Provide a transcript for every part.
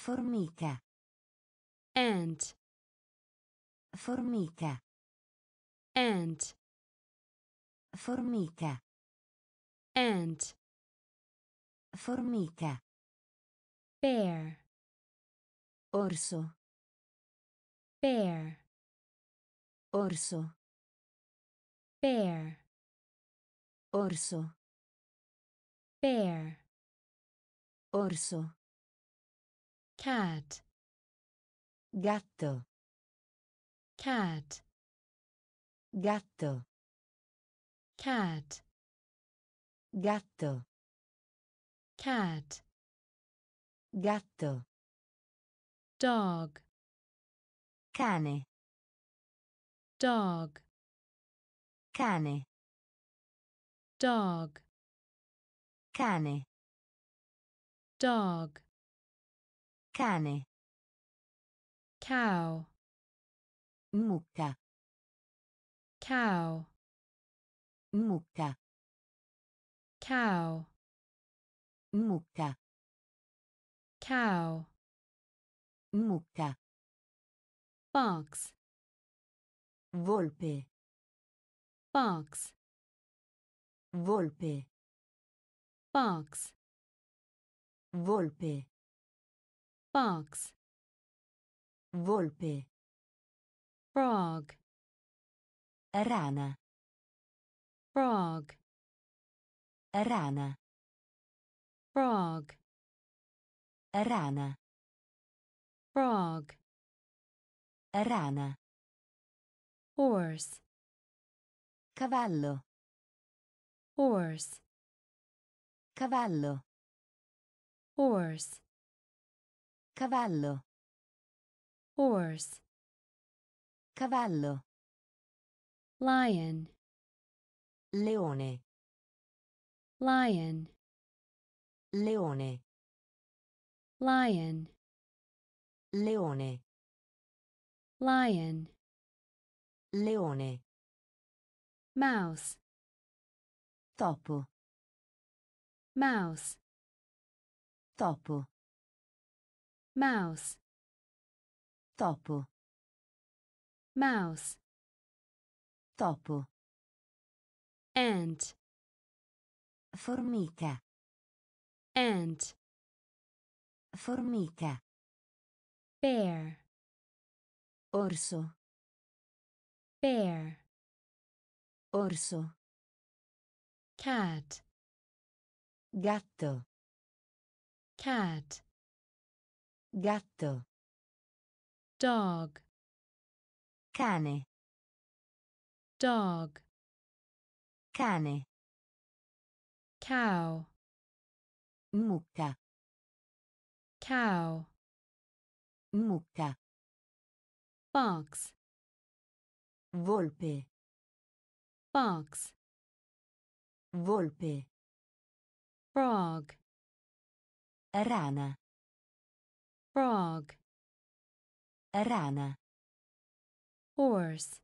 Formica. ant Formica. ant Formica. ant Formica. bear Orso. bear Orso. bear Orso. bear Orso. Cat Gatto. cat Gatto. cat Gatto. cat Gatto. dog Cane. dog Cane. dog Cane. dog Cane. cow Mucca. cow Mucca. cow Mucca. cow Mucca. fox Volpe. fox Volpe. fox Volpe. Fox Volpe. frog Rana. frog Rana. frog Rana. frog Rana. horse Cavallo. horse Cavallo. horse Cavallo. horse Cavallo. lion Leone. lion Leone. lion Leone. lion Leone. mouse Topo. mouse Topo. Mouse Topo. mouse Topo. ant Formica. ant Formica. bear Orso. bear Orso. cat Gatto. cat Gatto. dog Cane. dog Cane. cow Mucca. cow Mucca. fox Volpe. fox Volpe. frog Rana. Frog Rana. horse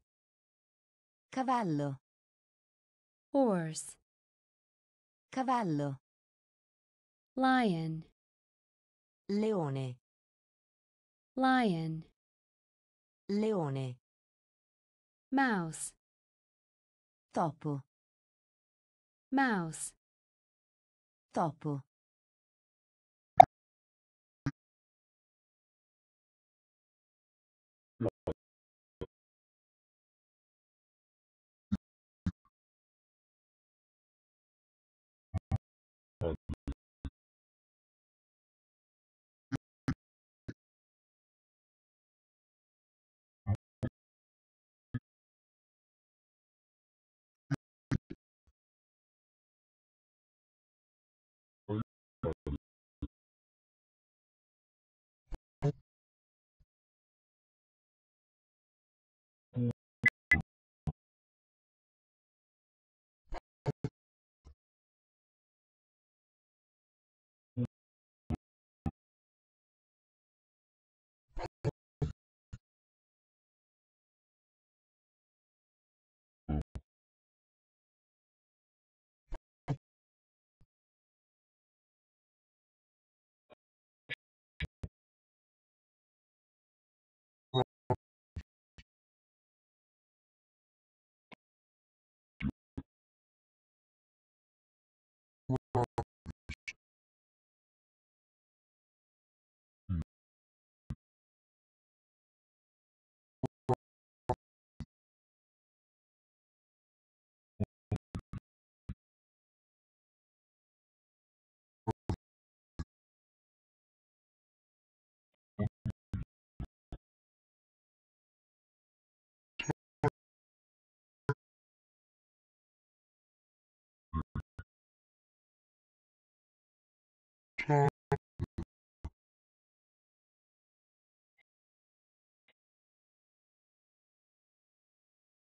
Cavallo. horse Cavallo. lion Leone. lion Leone. mouse Topo. mouse Topo.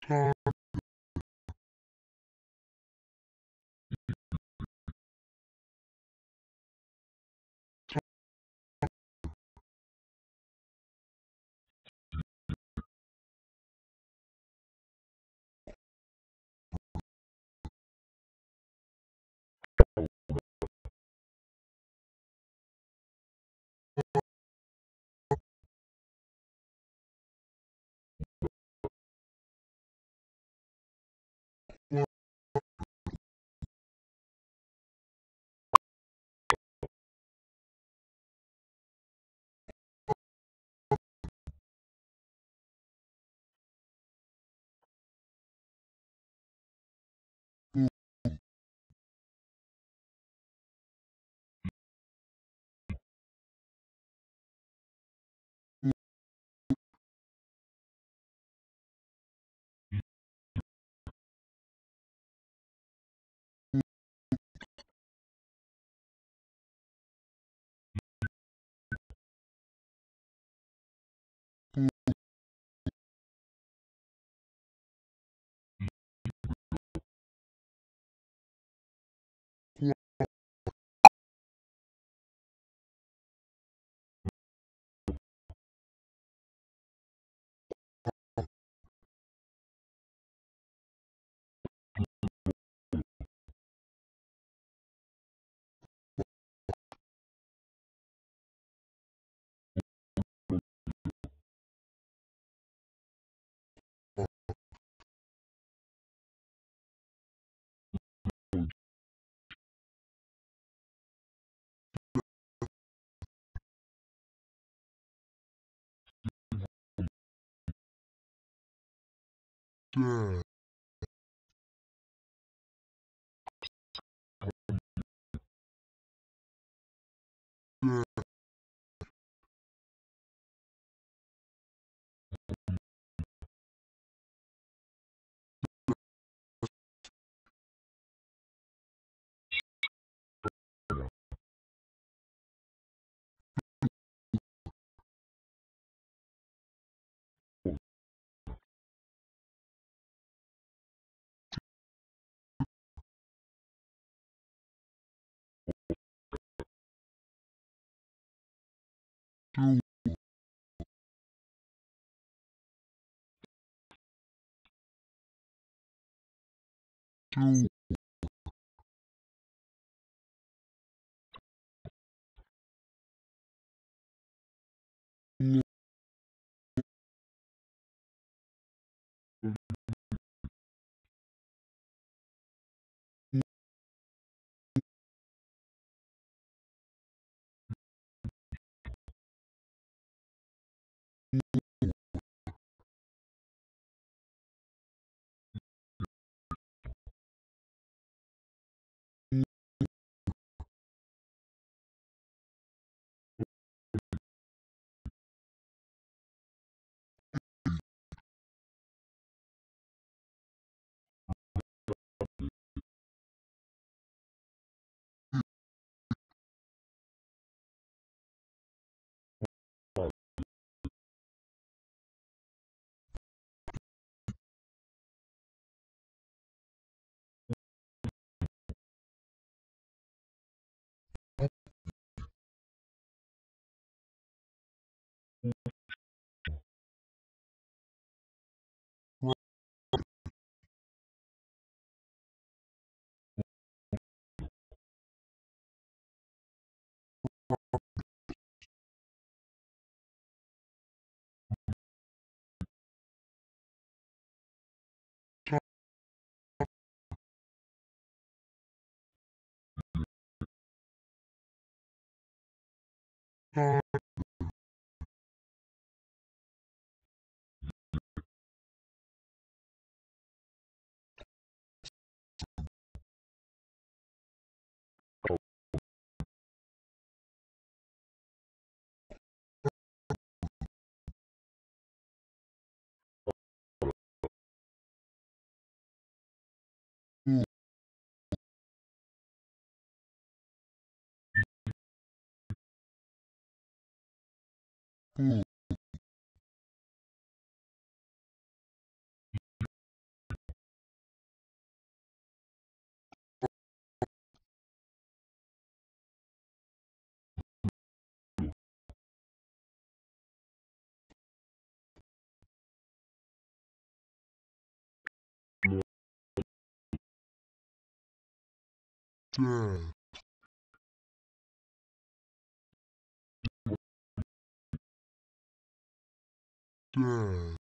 Yeah. dead. Boom. Boom. Mm. Cool. death.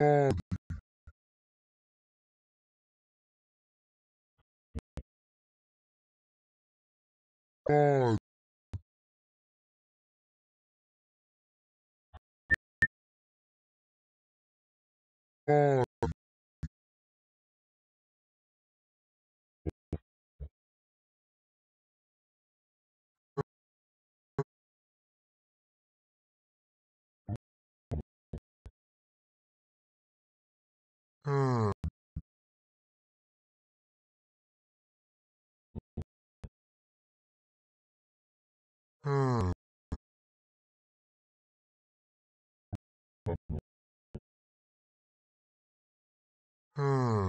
à à à Hmm. Hmm. Hmm.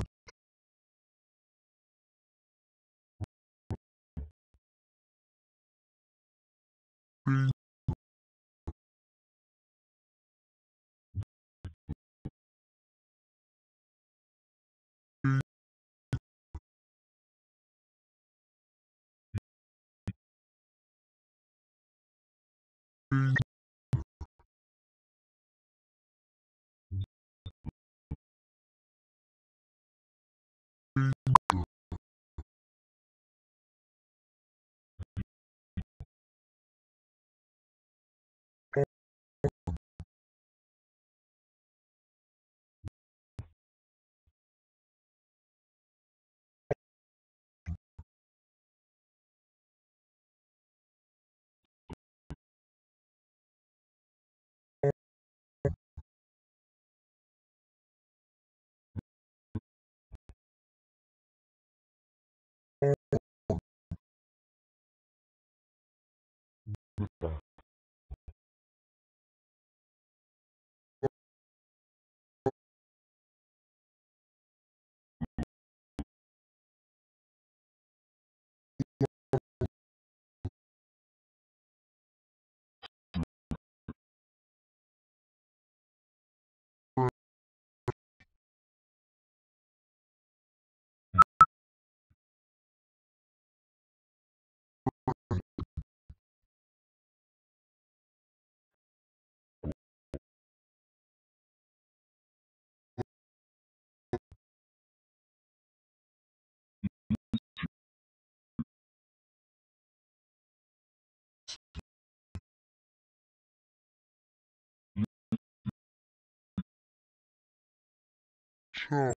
show.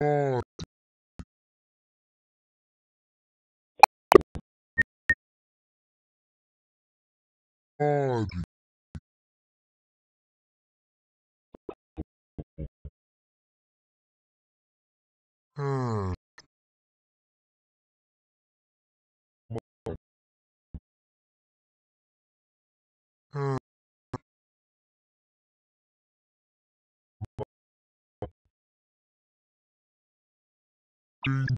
Body body hand hand Mm-hmm.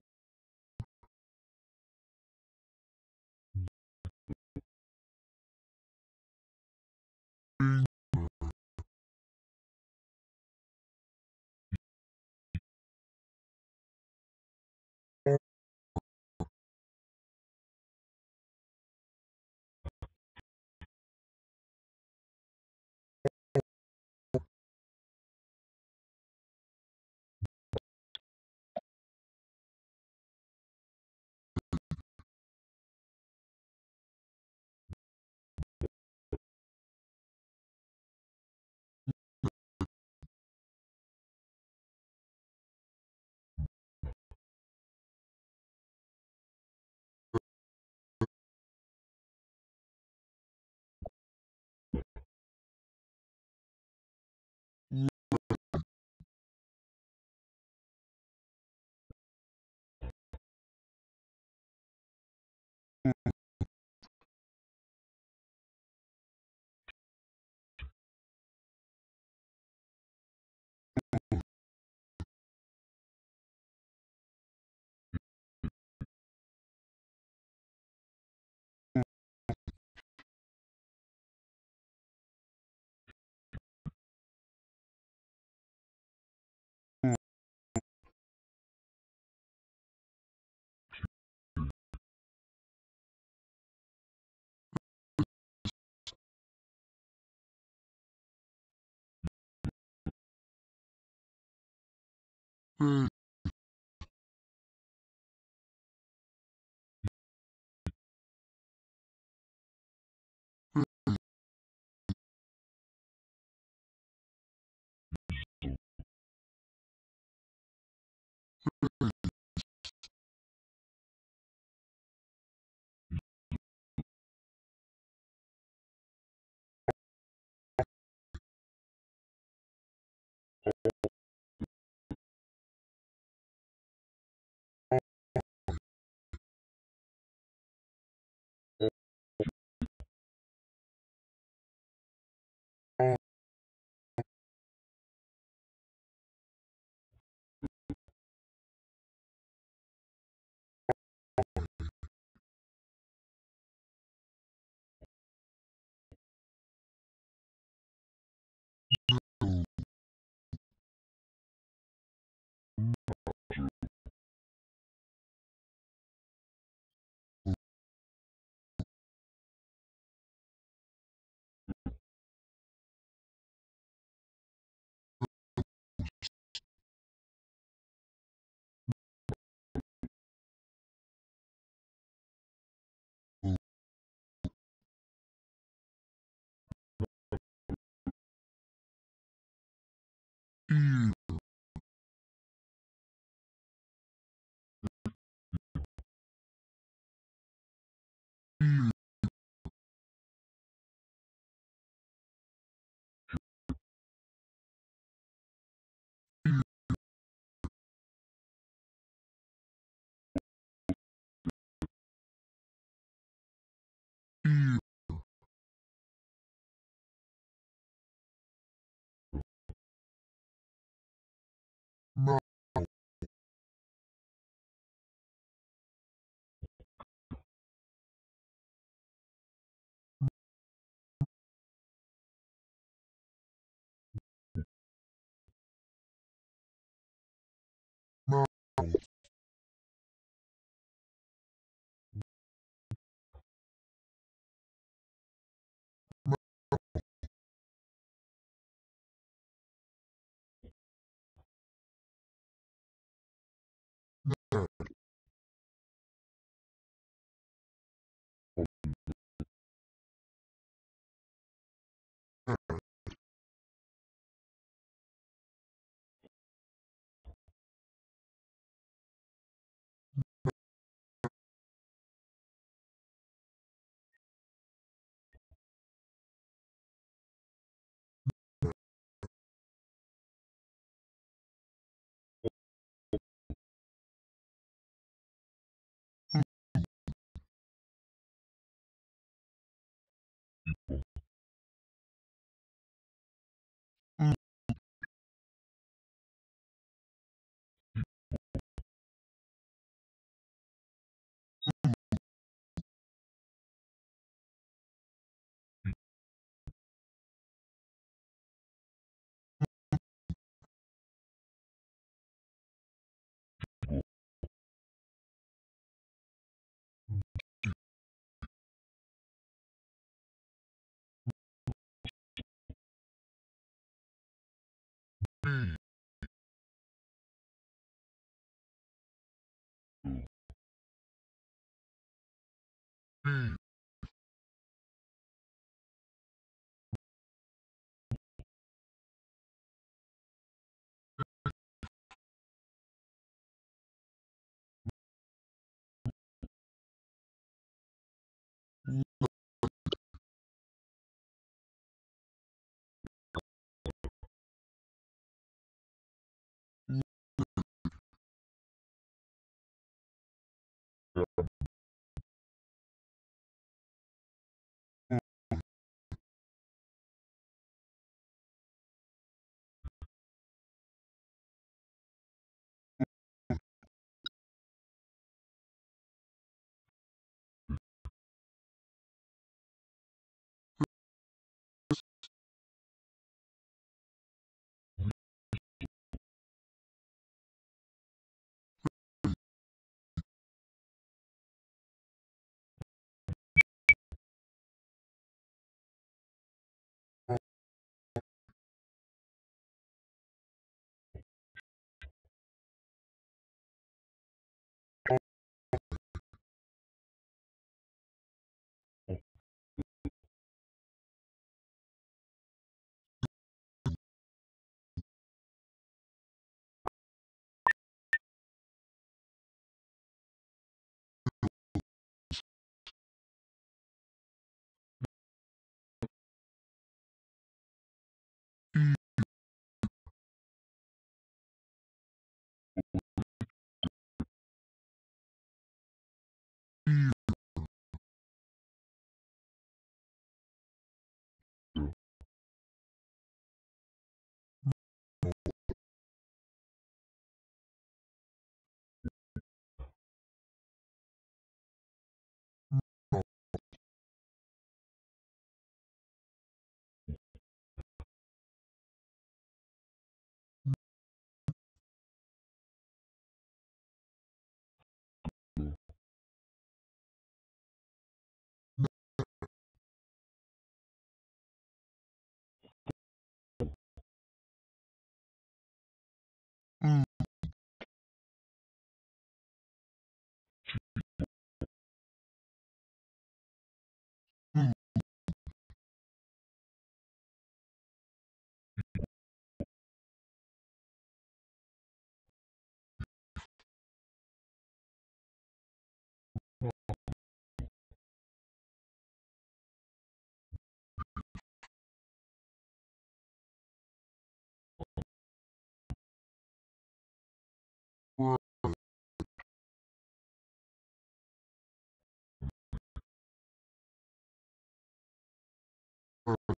Ear Hmm. Can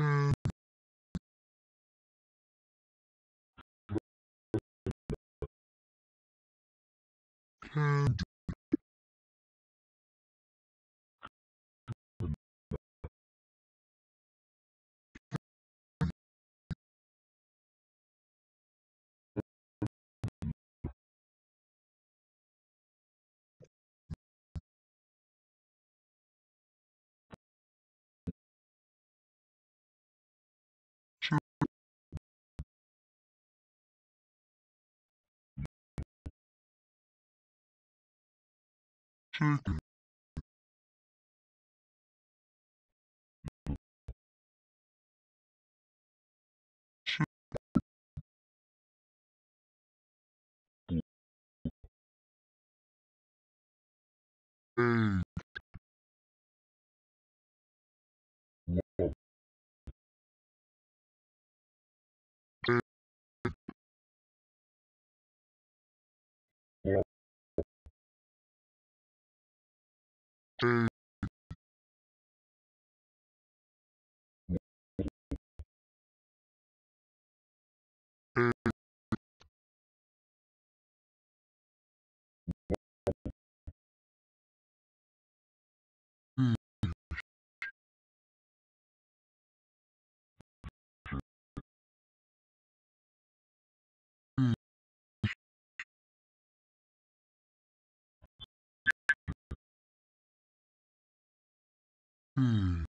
Hmm. Hmm. shaken. Hey. Egg, egg,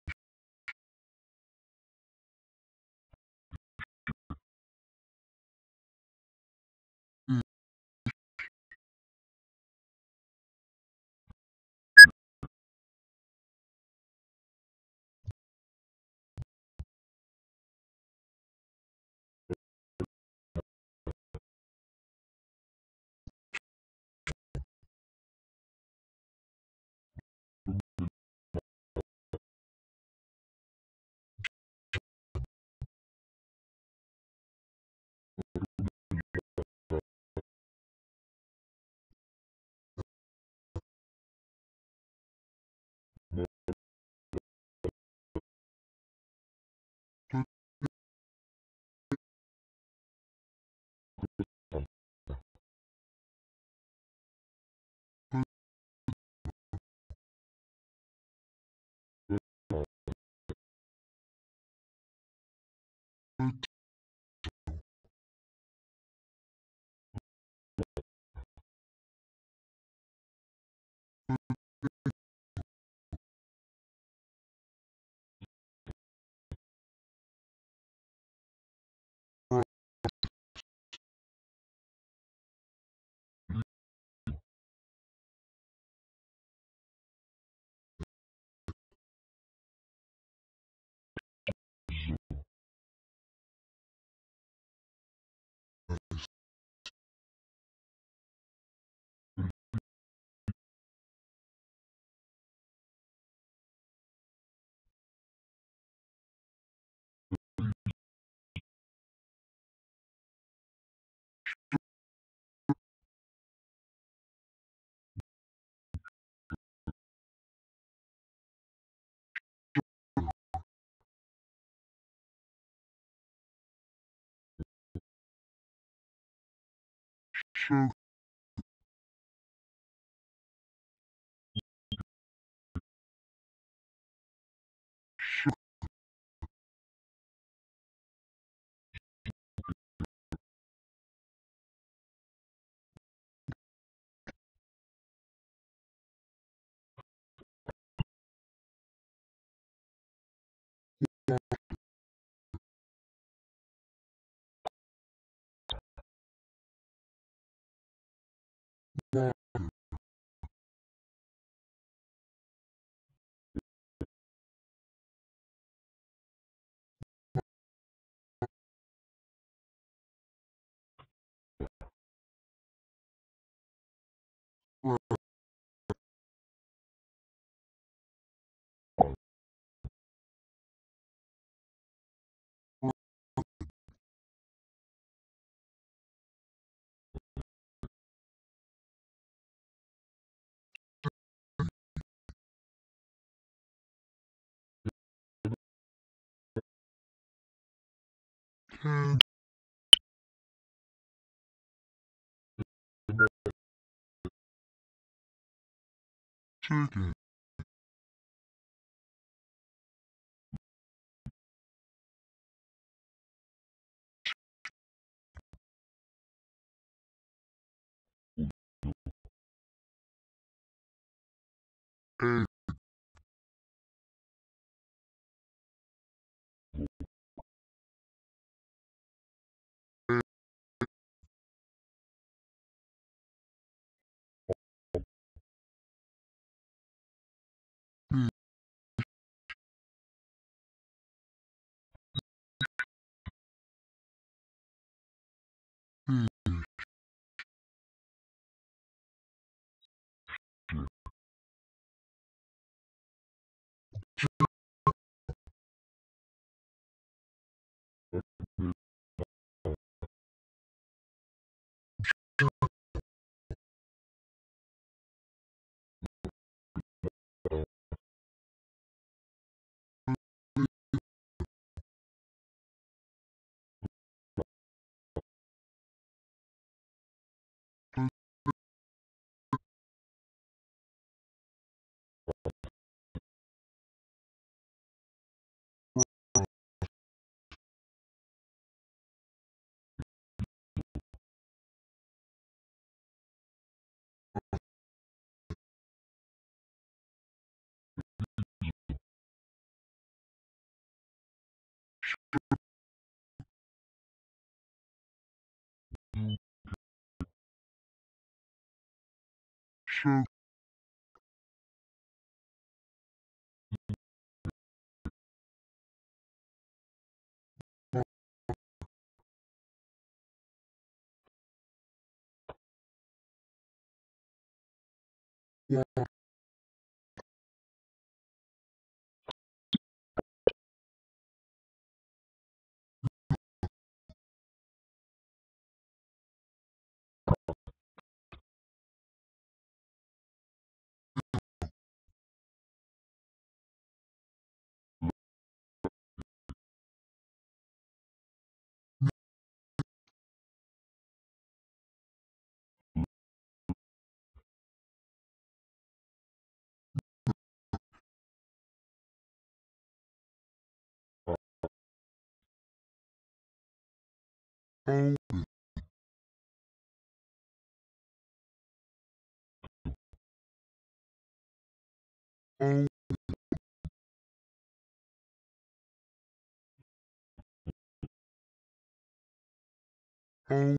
fish, sugar, canned chicken, egg, true Yeah. Dạ. câu câu câu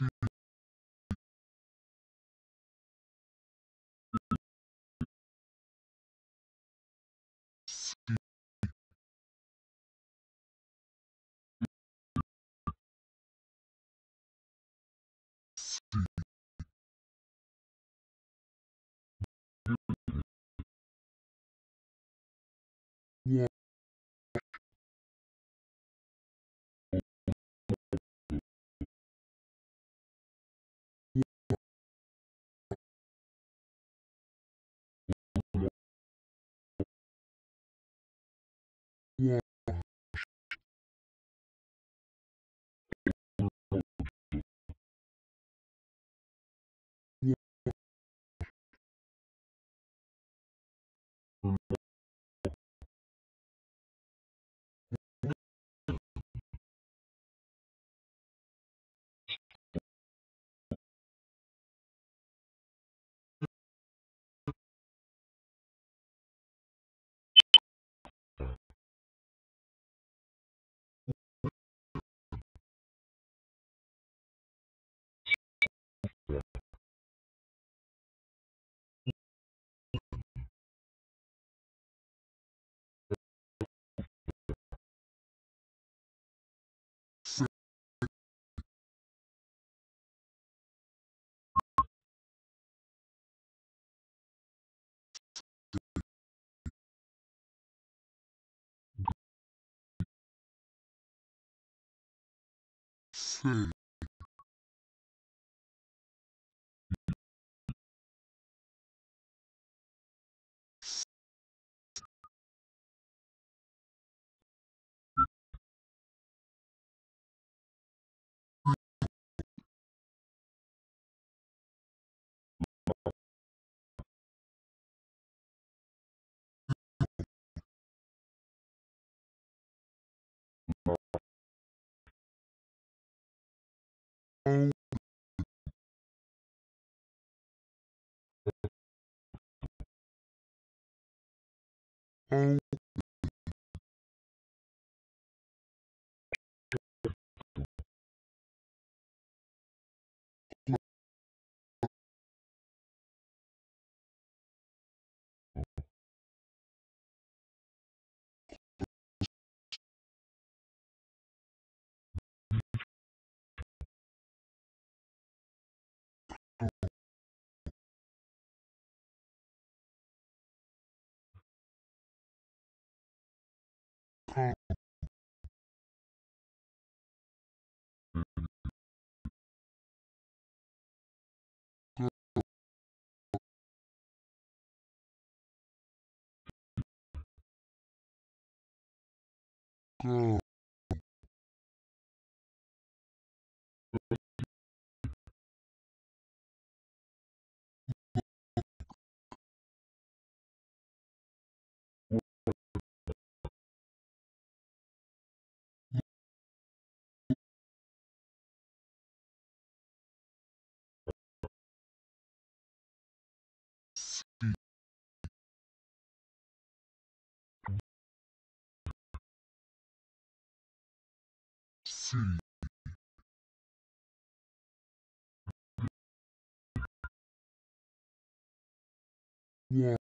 soon. who sei, não não good sim, não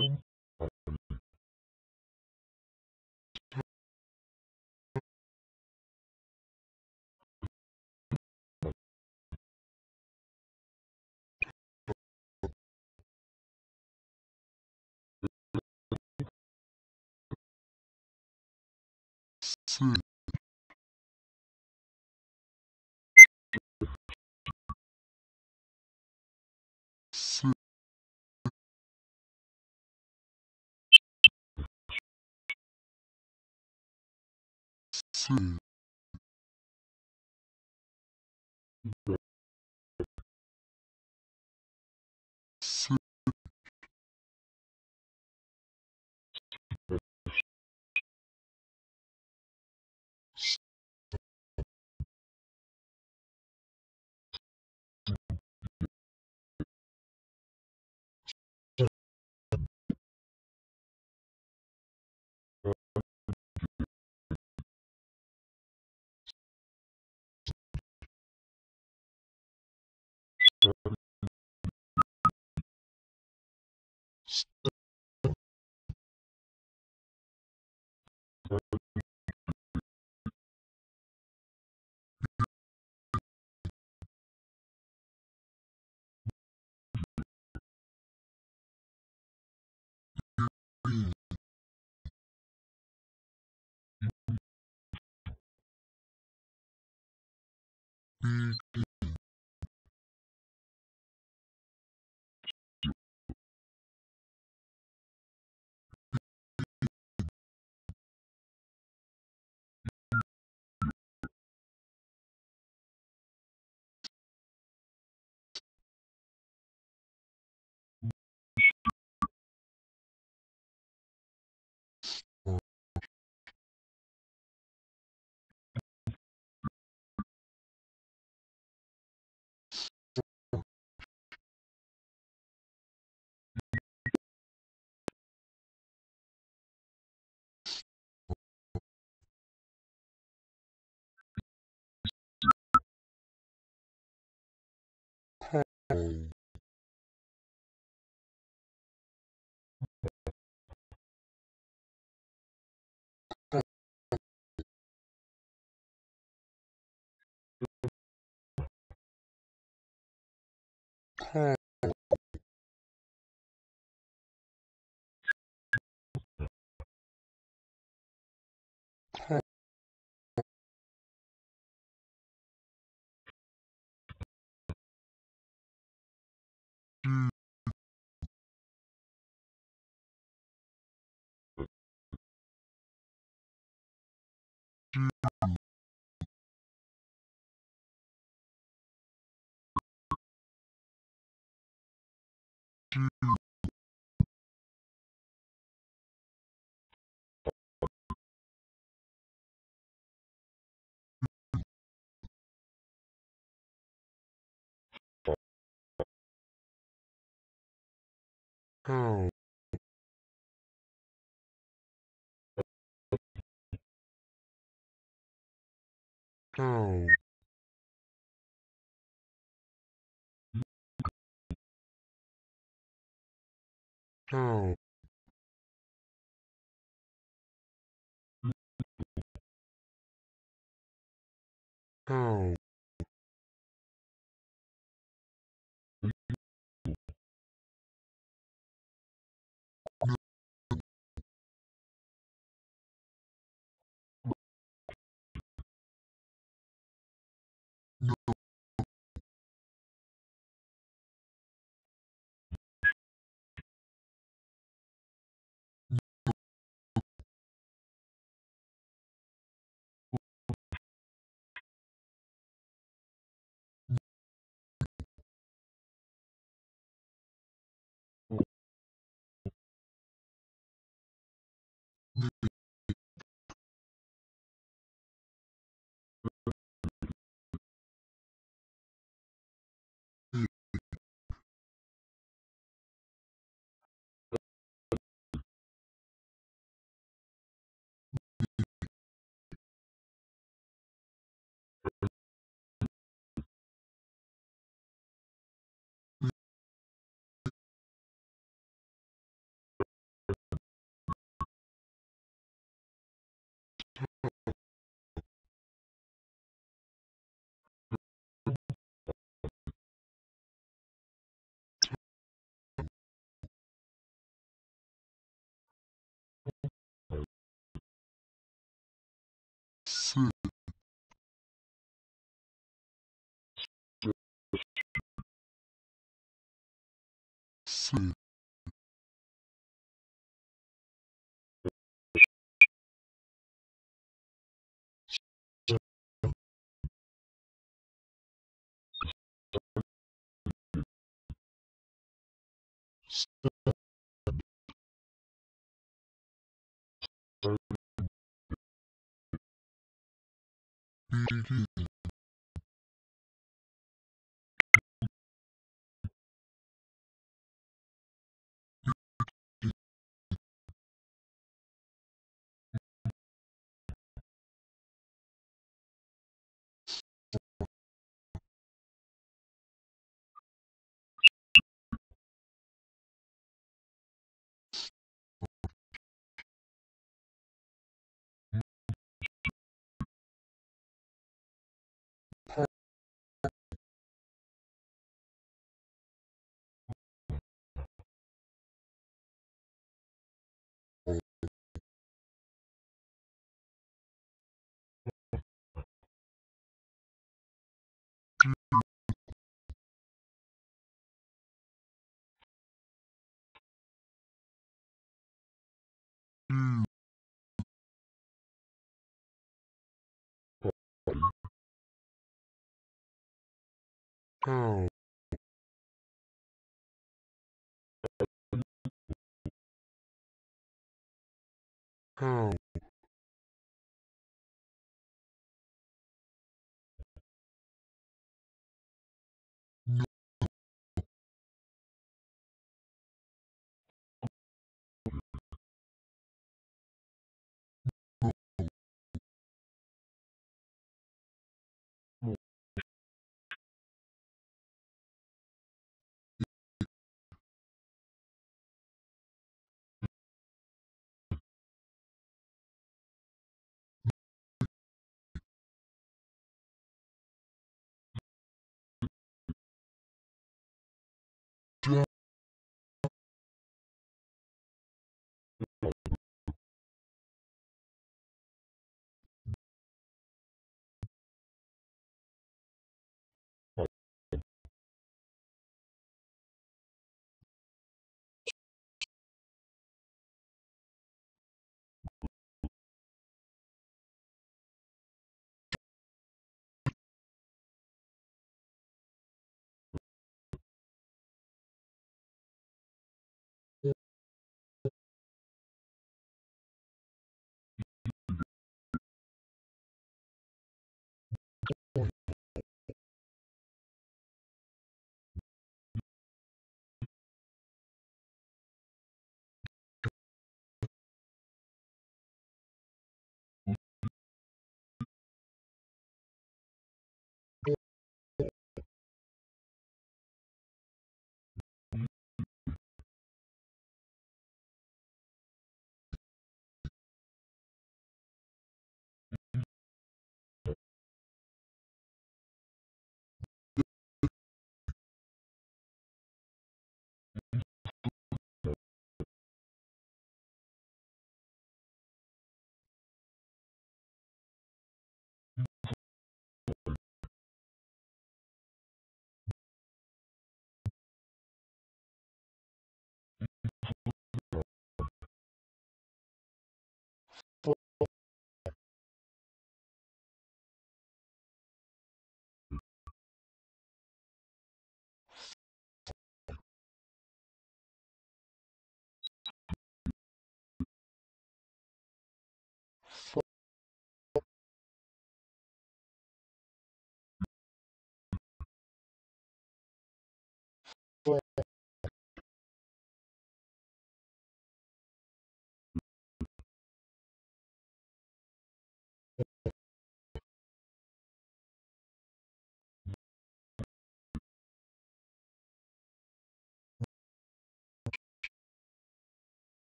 sei, sei, Thank mm -hmm. you. How? go. Go. Go. Sit begin how how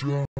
John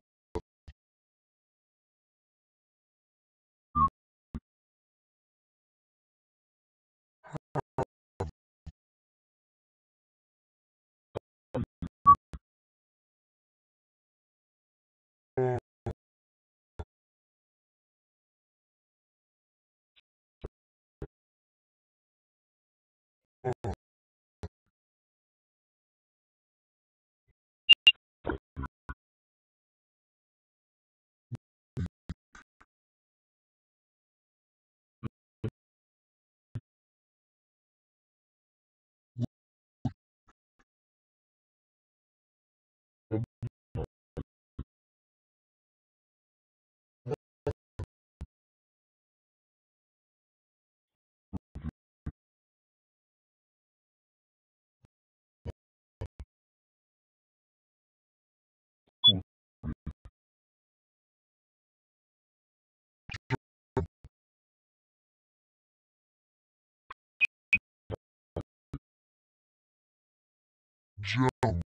Dead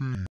see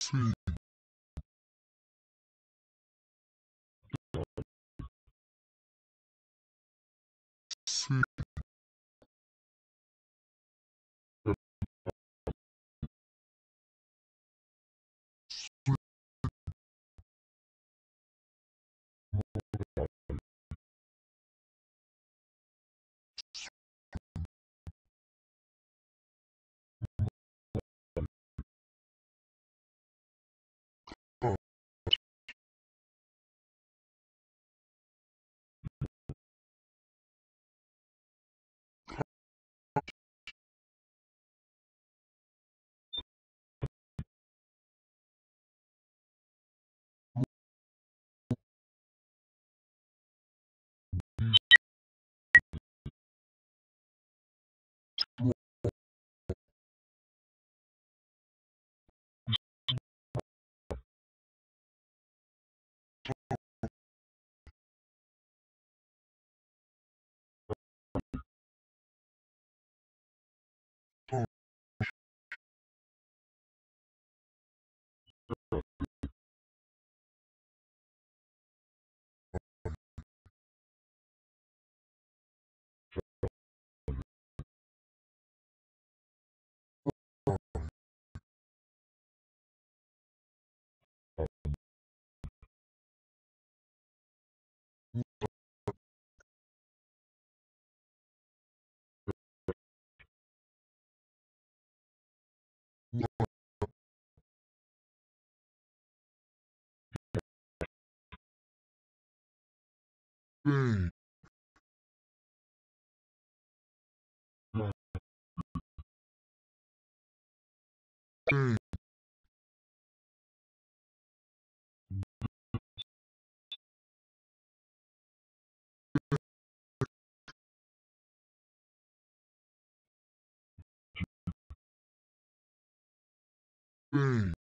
see see No. Bem bem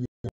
bem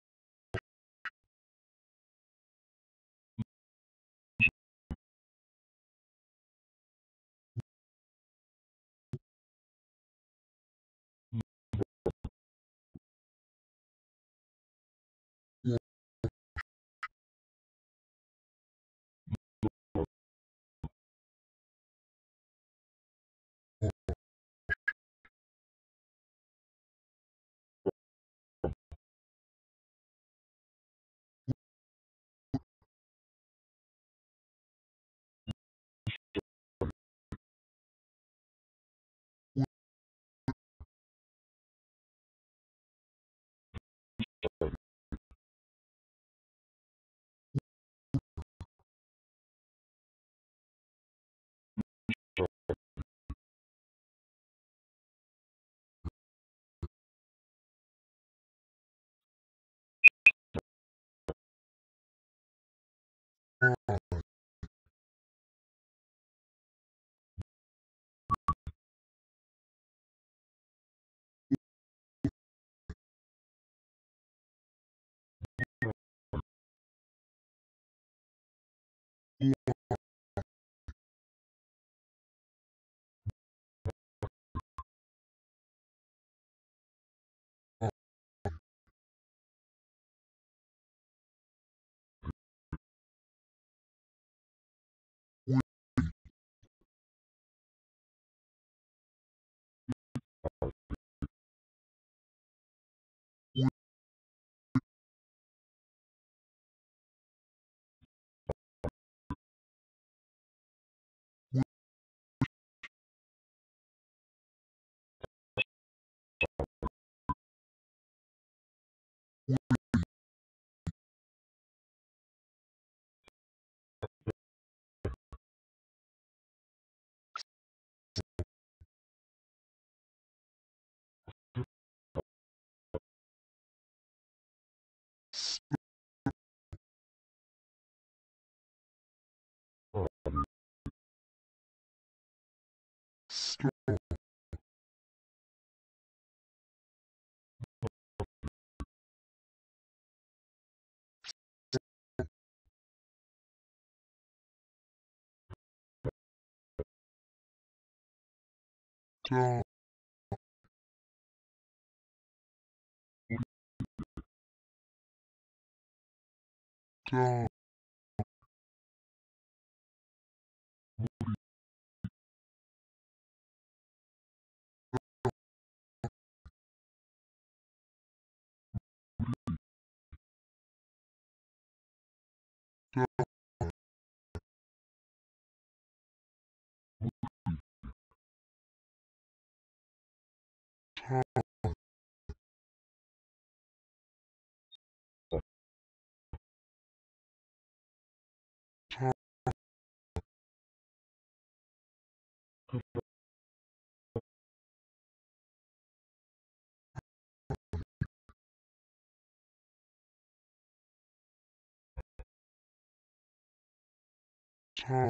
Go. Go. hai. hai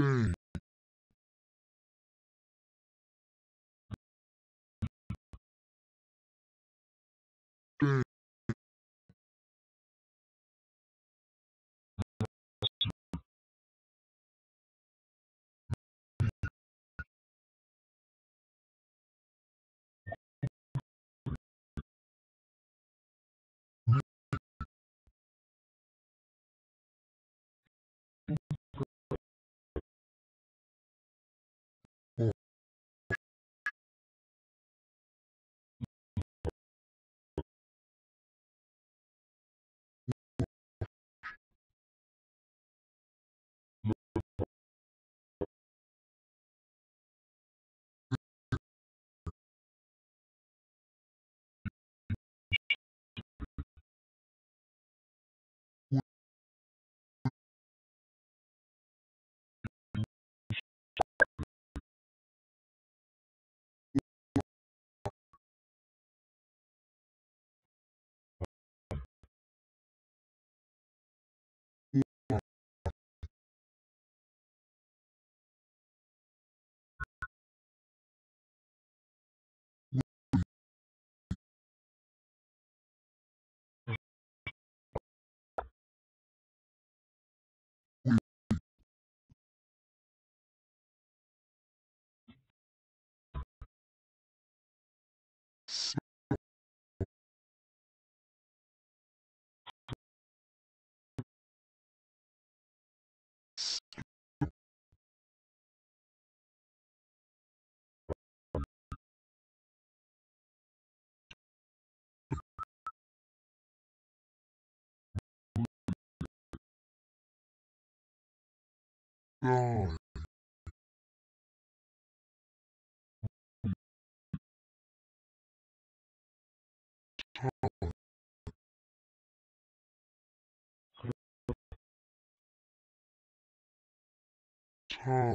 day. Day. God, Tom, down,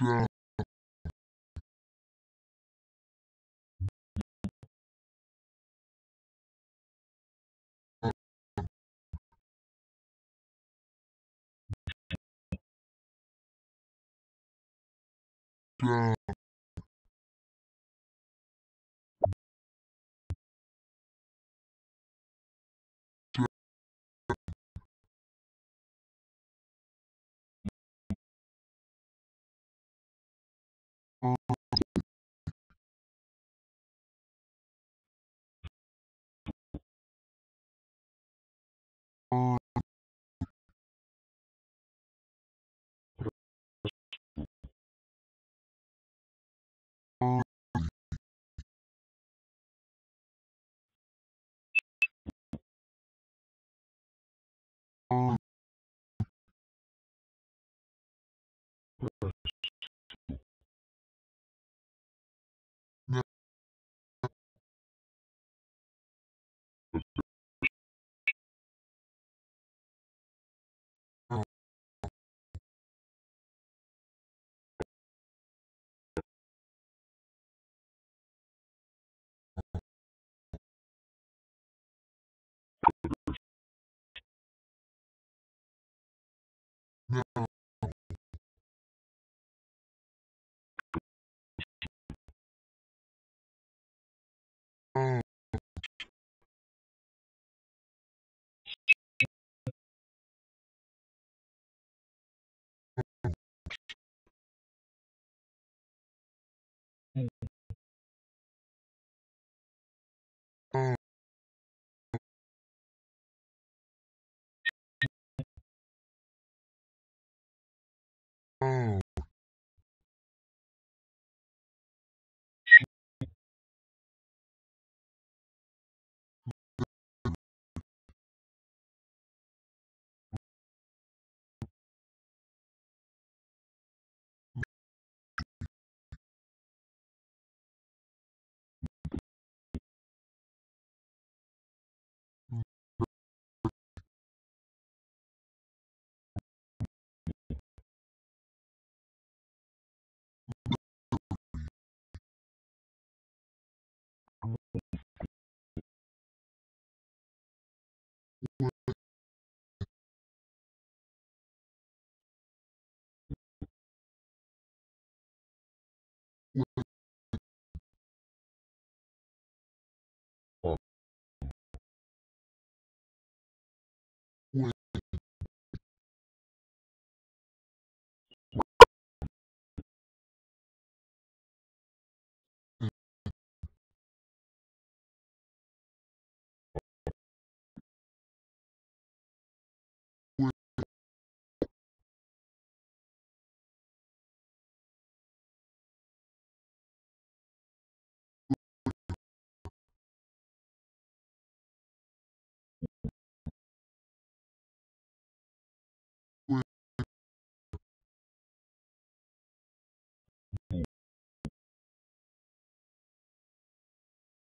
chưa? Yeah. Now, on,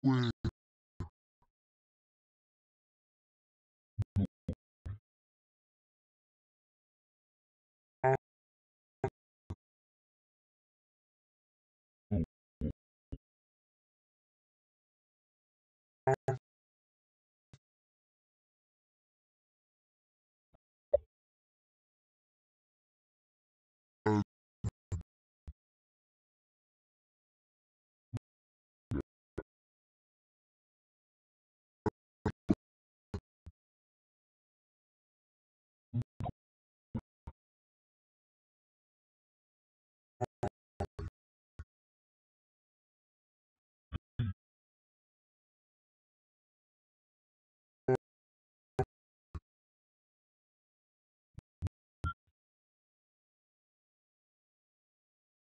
quê. Thank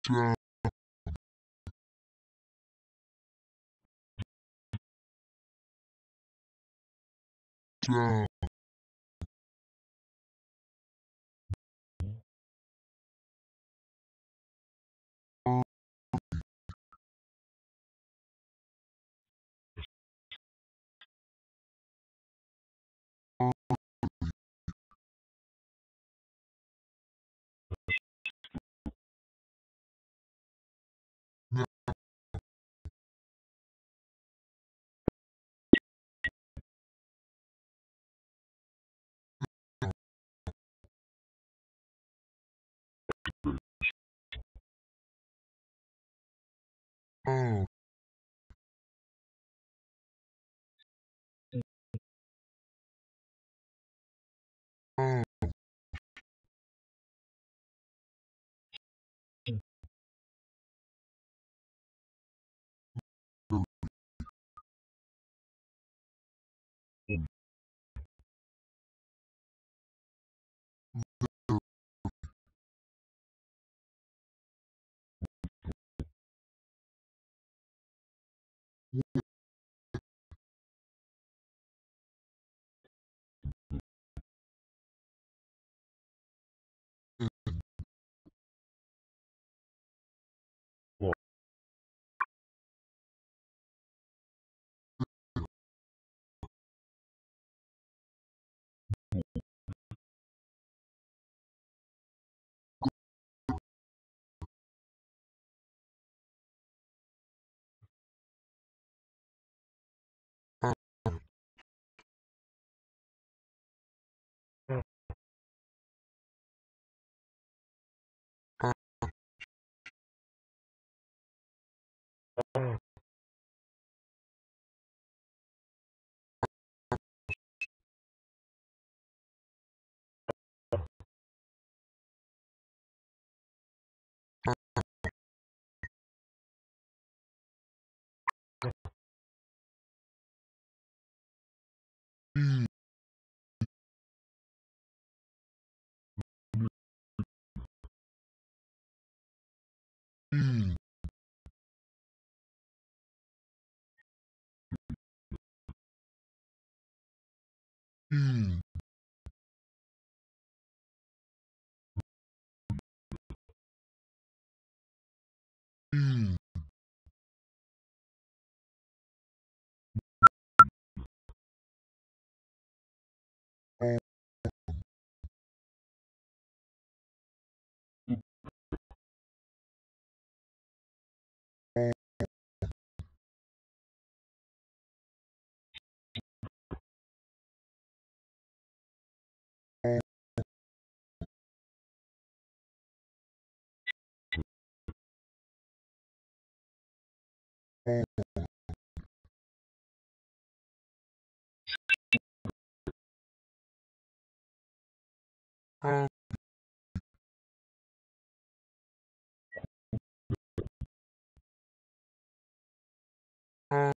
down, down, Hmm. Hmm. đây là a a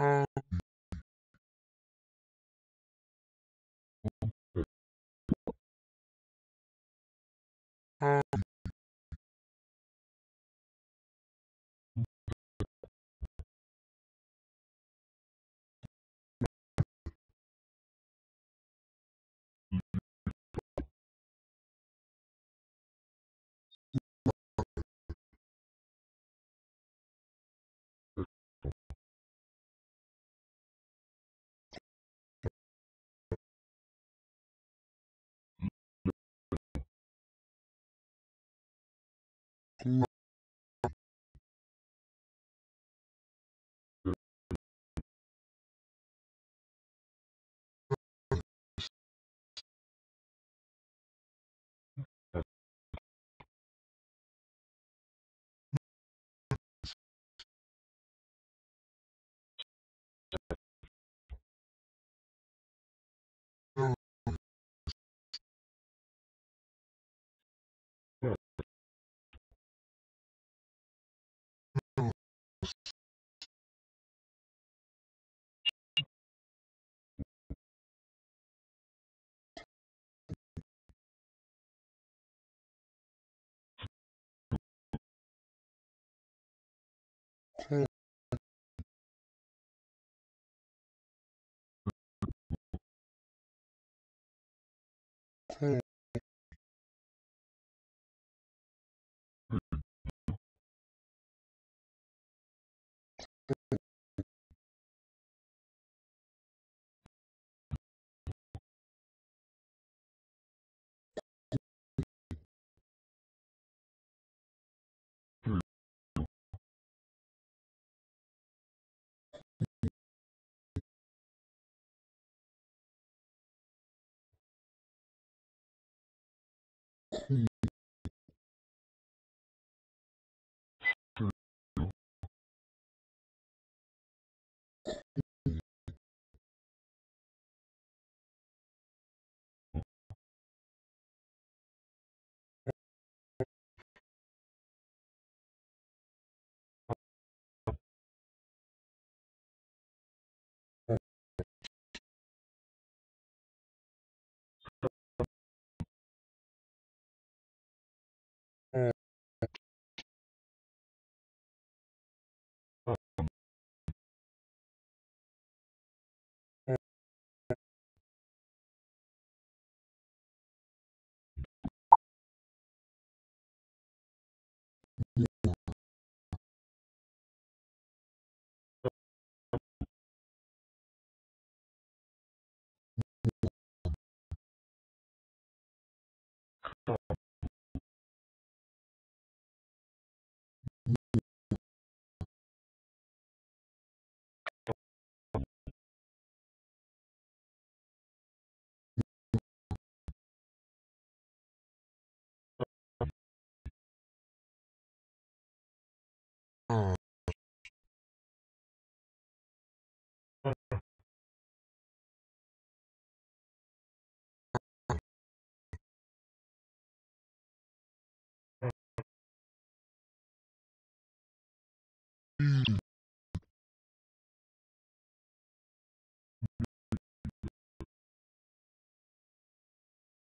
a Mm.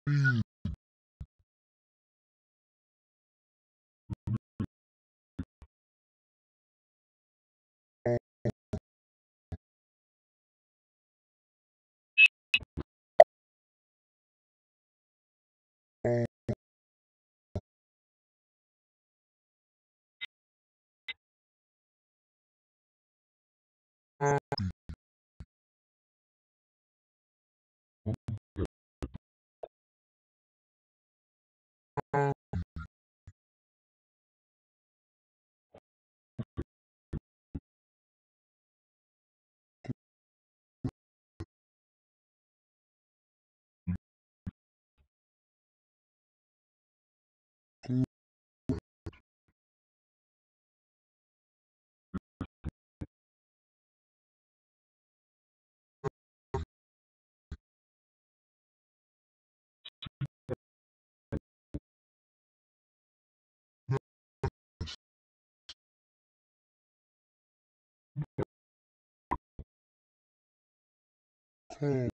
Mm. Green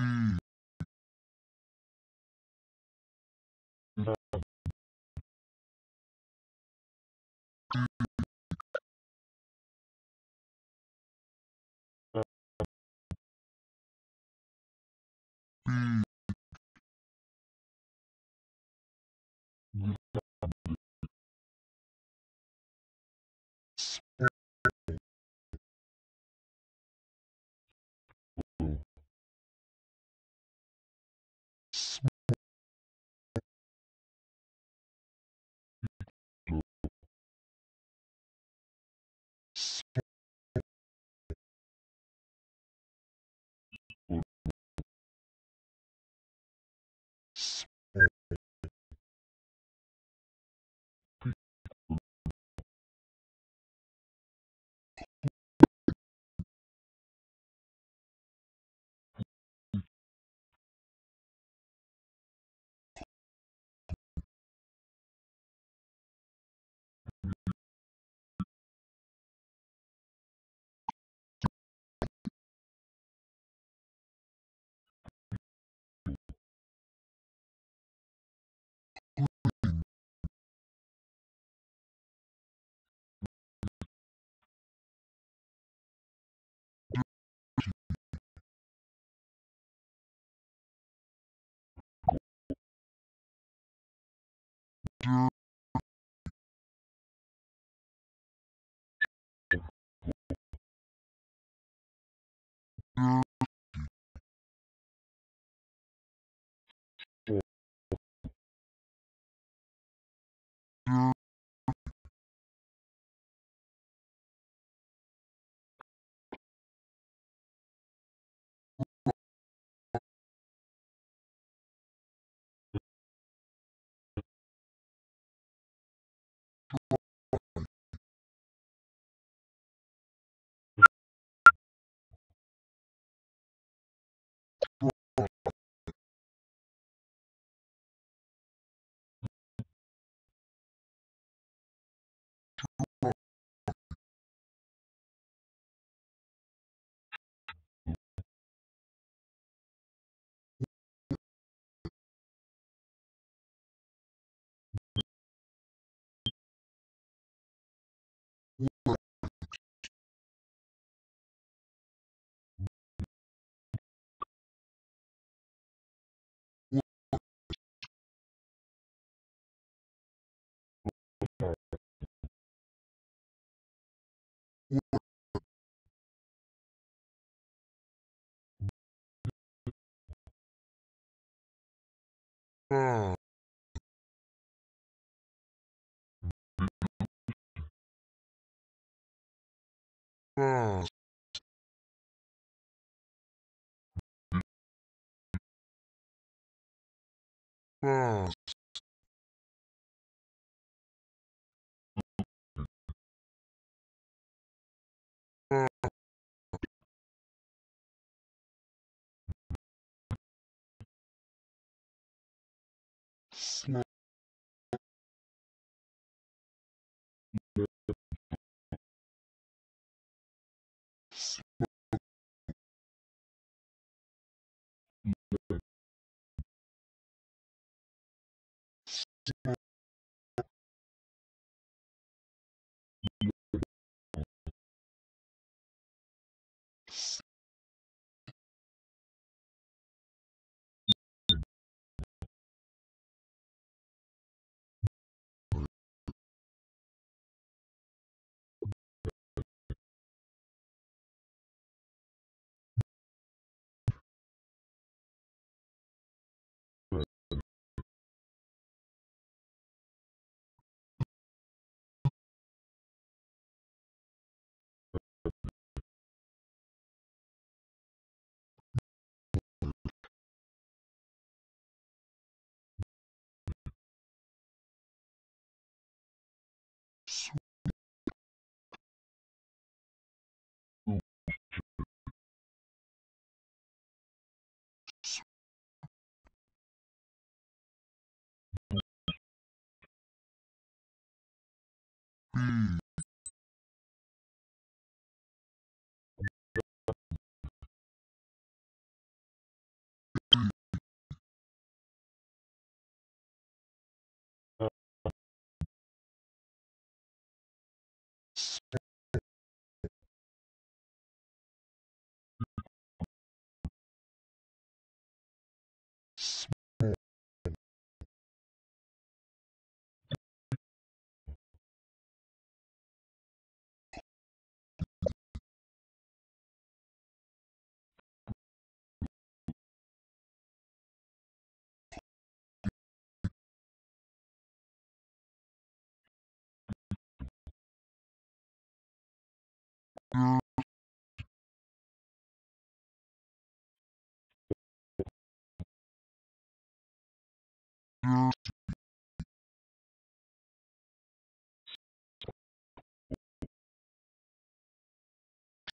Mm. No. Mm. Mm. know Ah. Ah. Ah. B.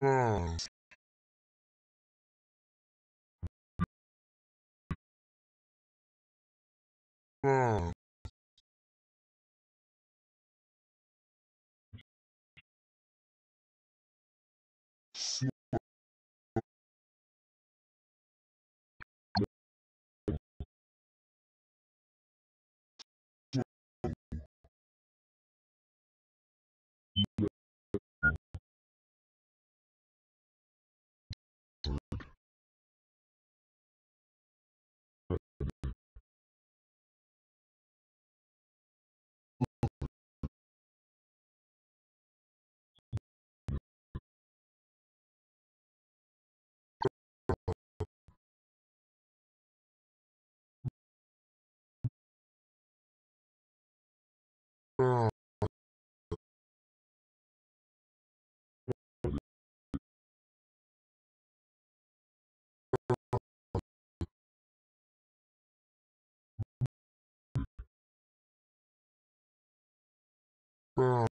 Ah. Ah. Ah. Ah.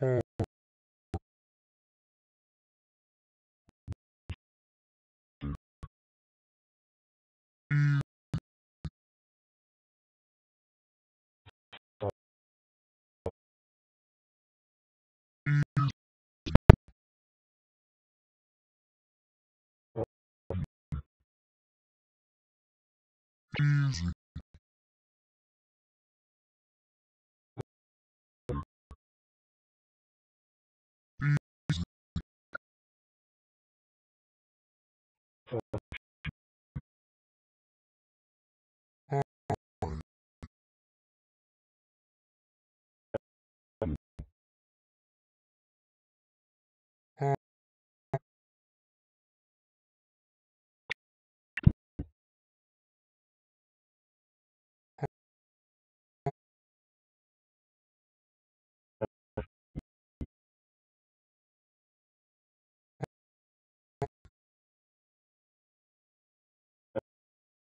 her Easy.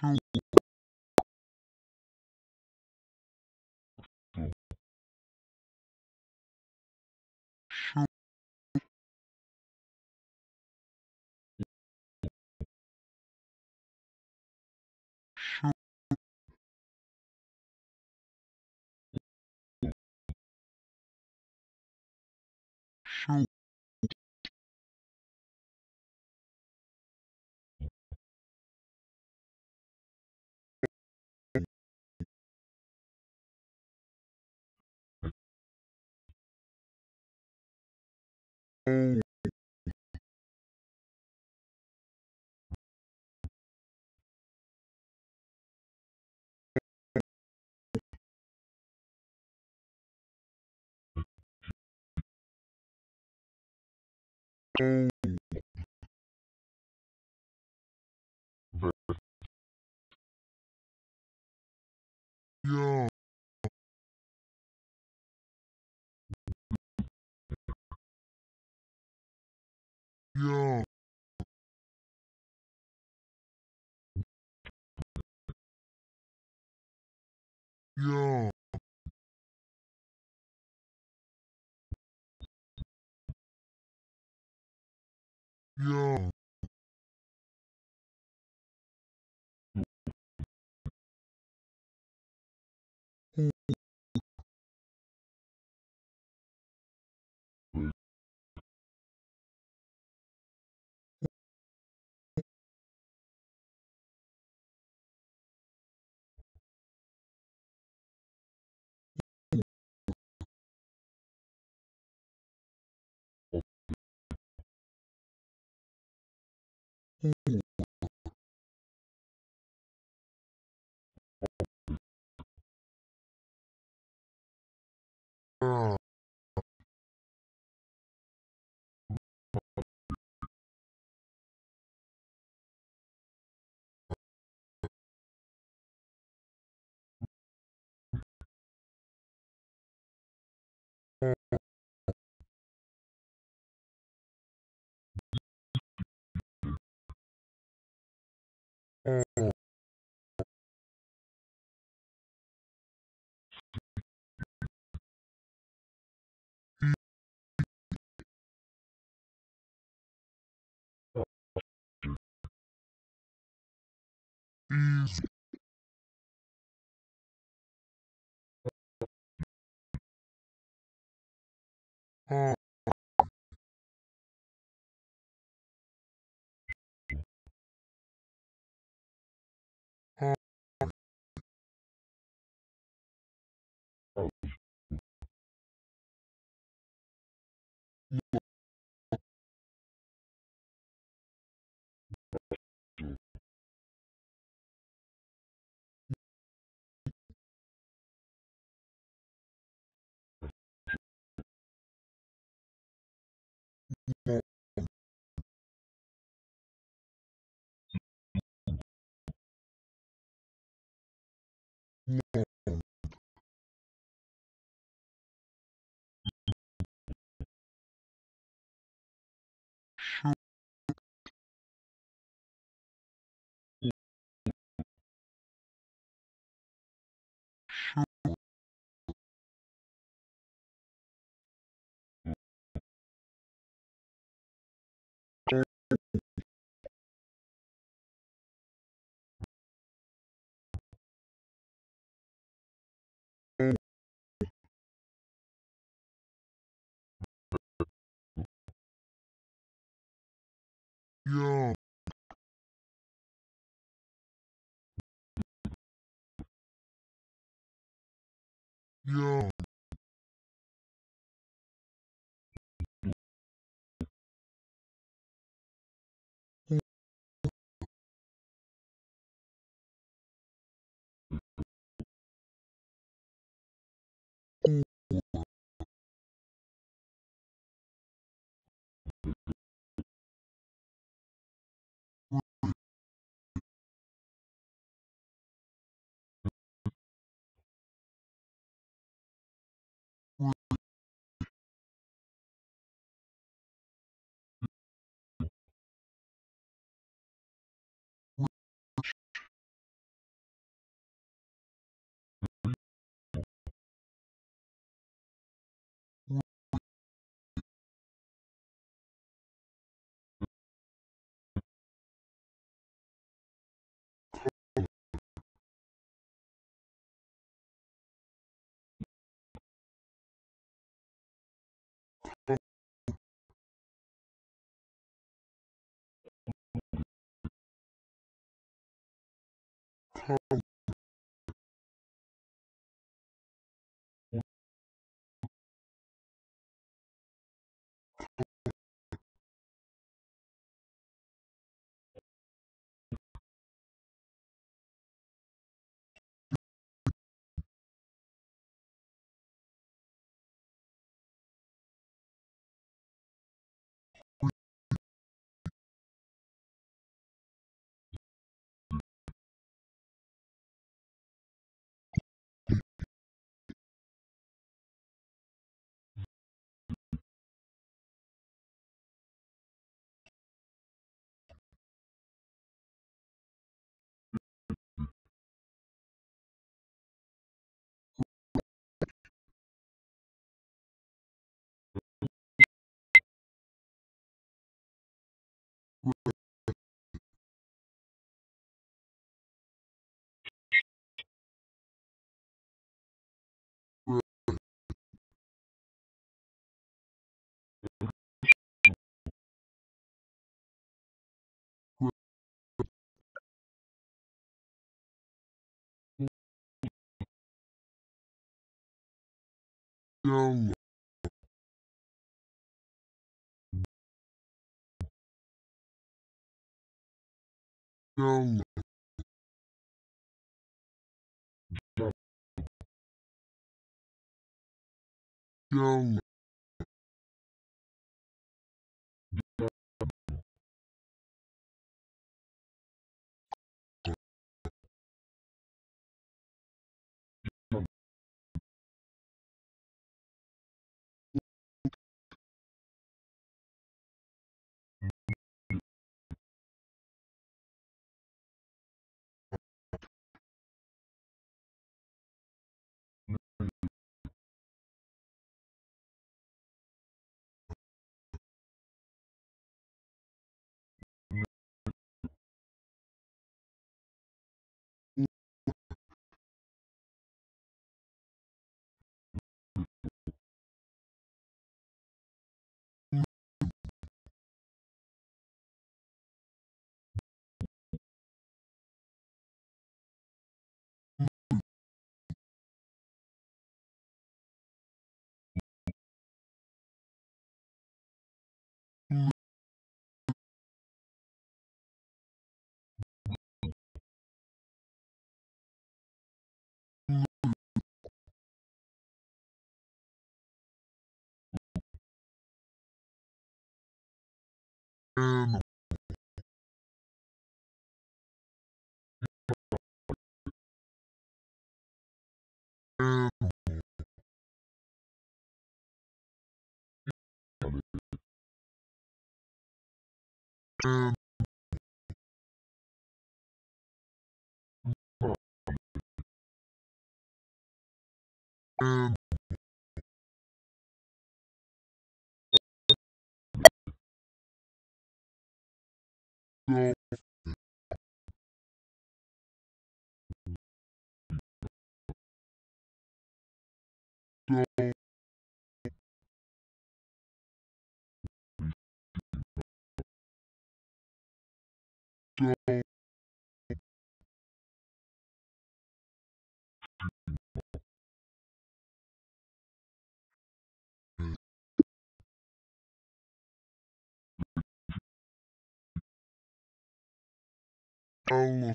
hai Hi. Shoot, oh, yeah, yeah, yeah, yeah, oh, hard, young, young, young, young, young, animal animal một Um... Um... dog Paulo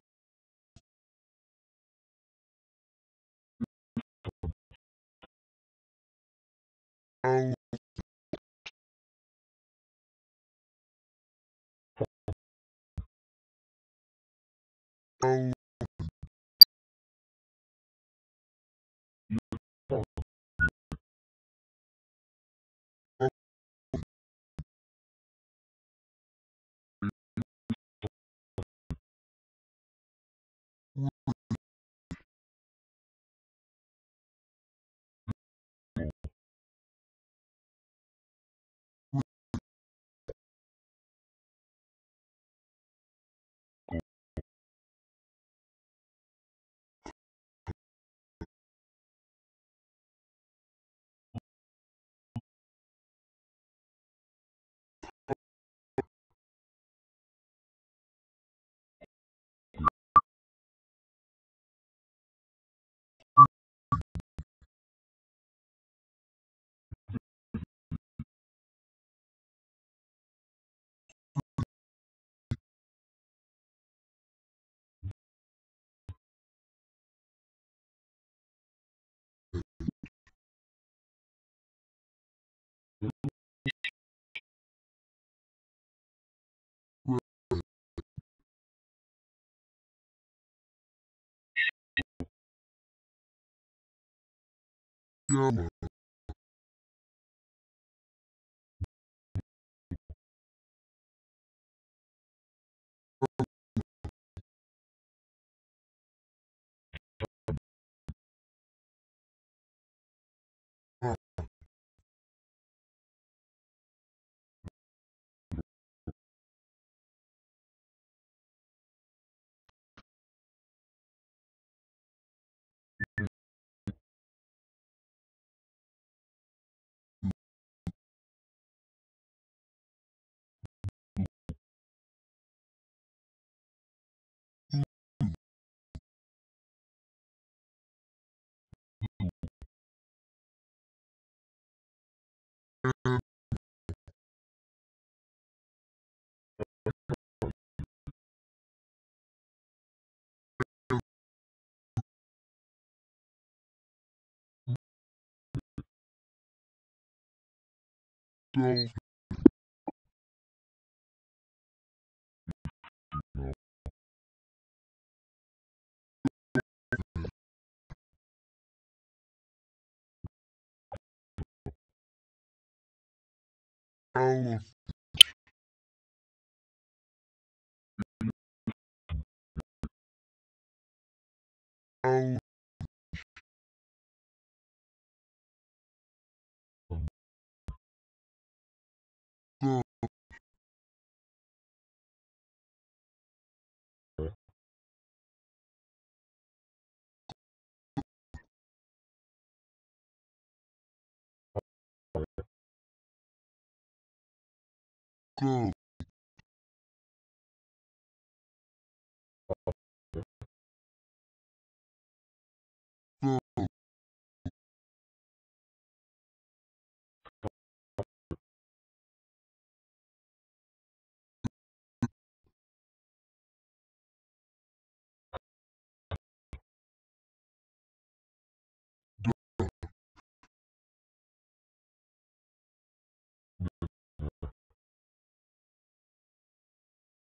Paulo Paulo yellow Don't. Out of out go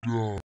dog,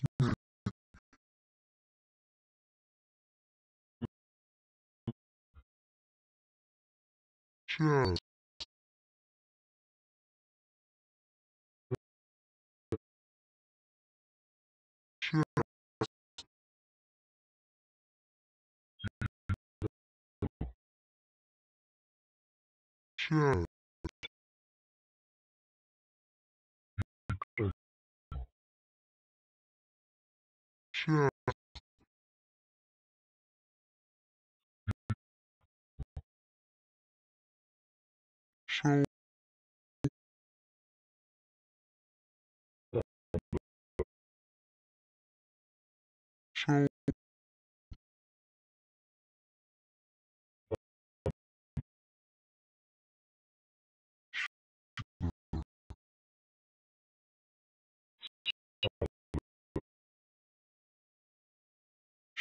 snake, chest, chest, chest, shoulder,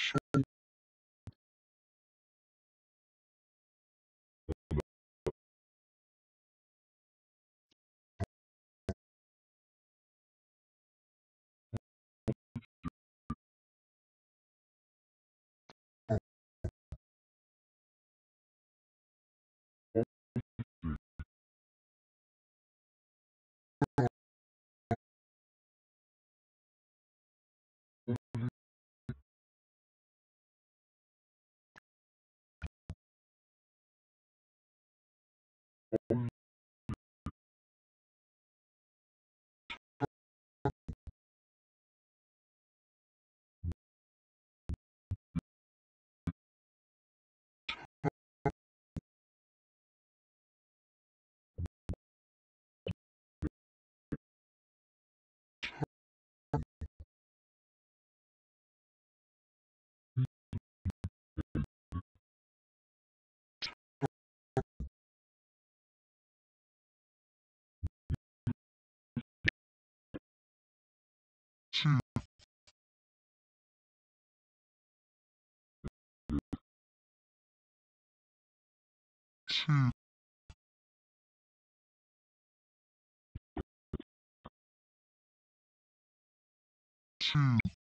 shoulder, chief, chief,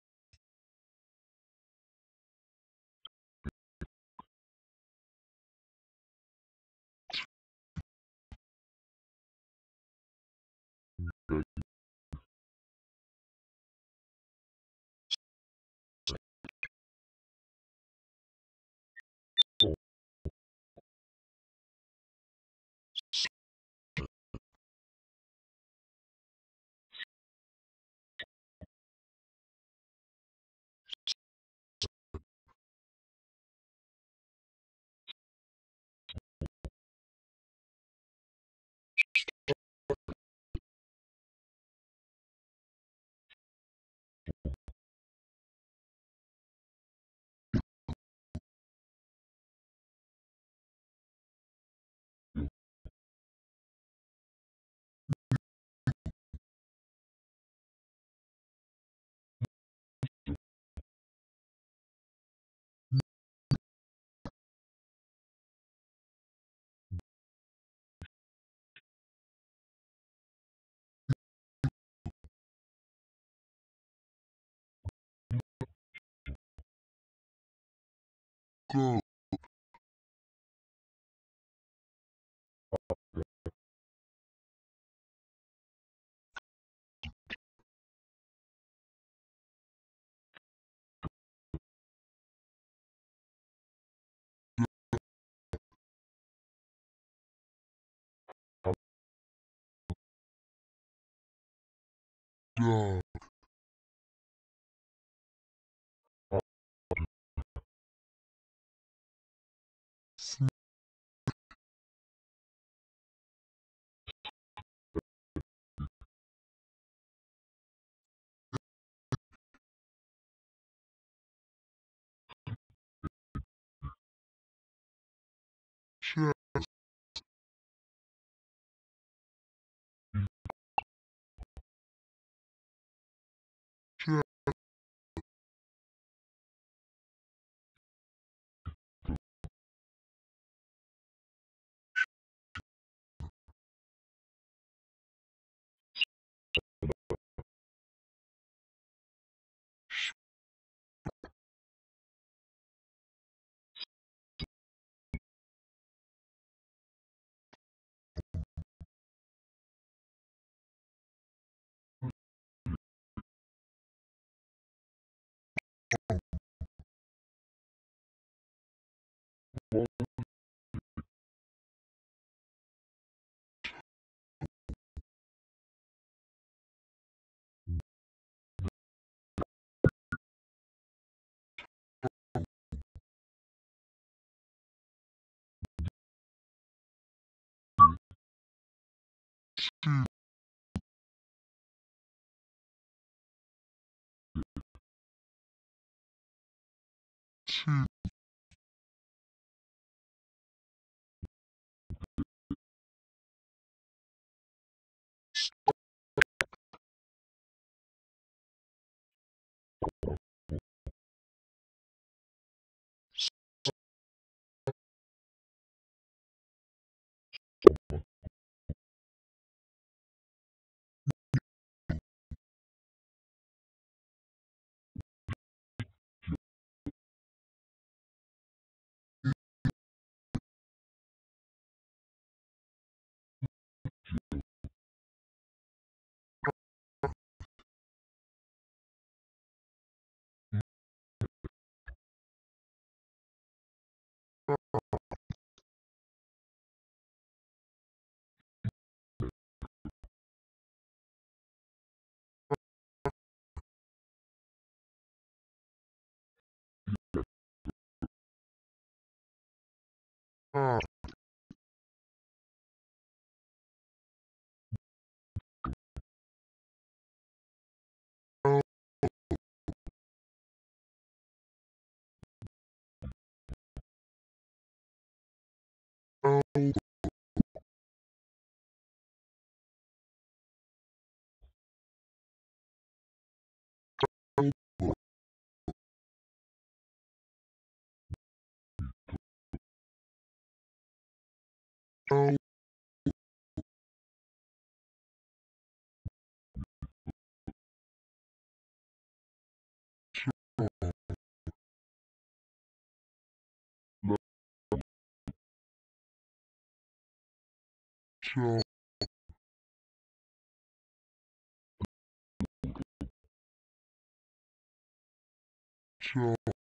go, dog, 气 Ah. Oh. Show. Show.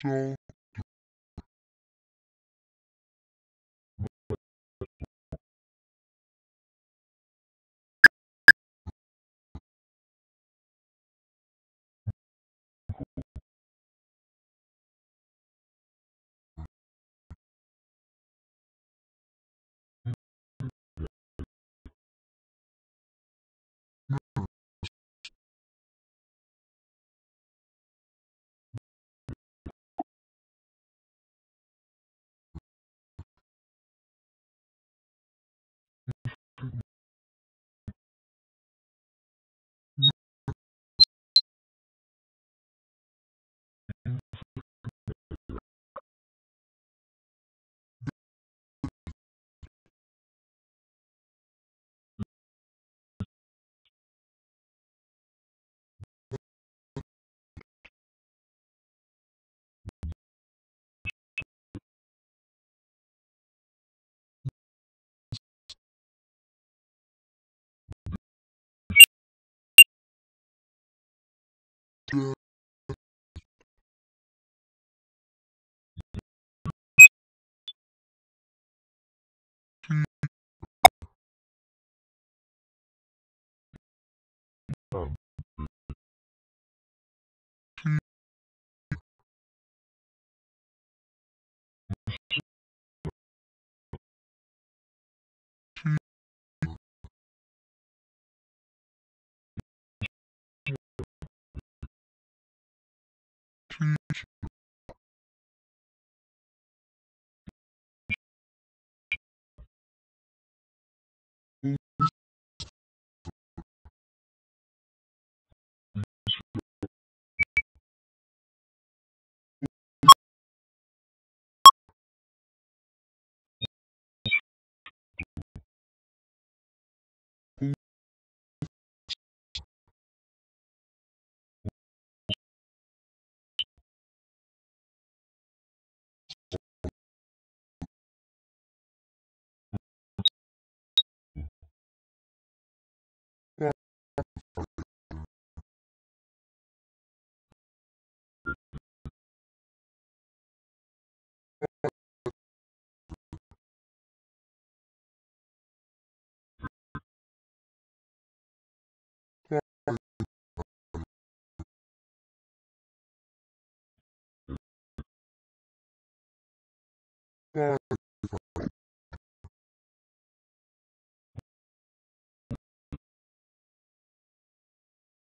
Ciao.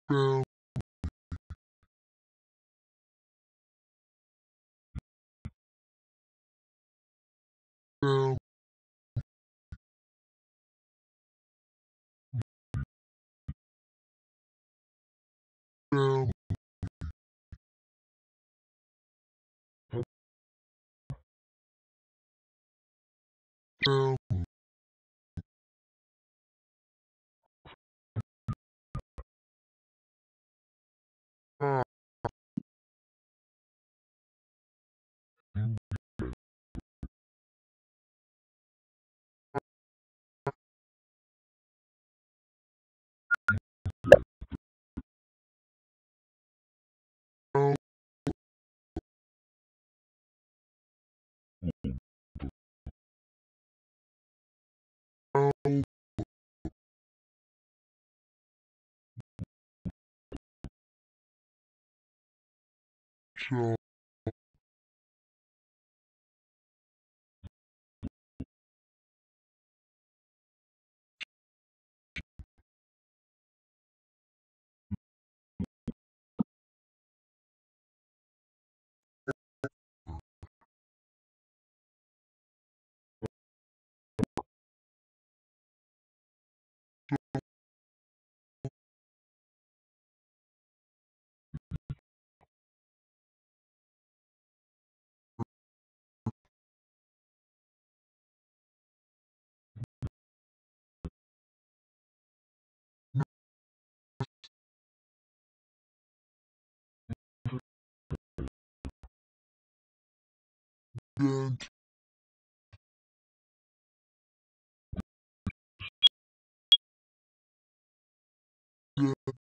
Family family child dent dent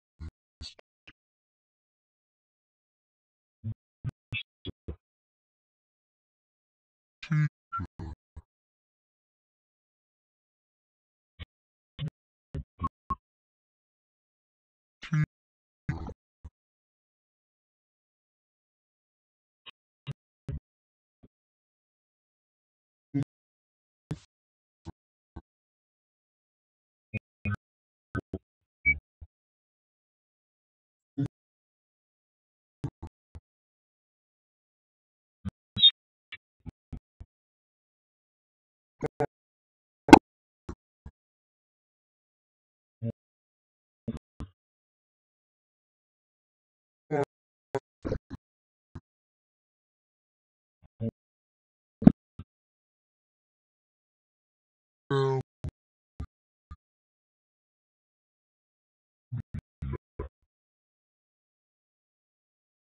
True.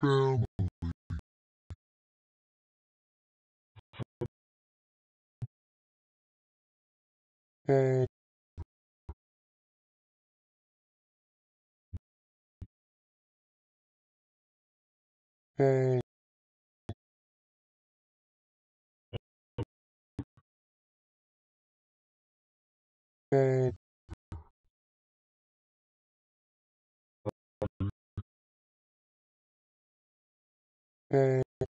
True. All all all all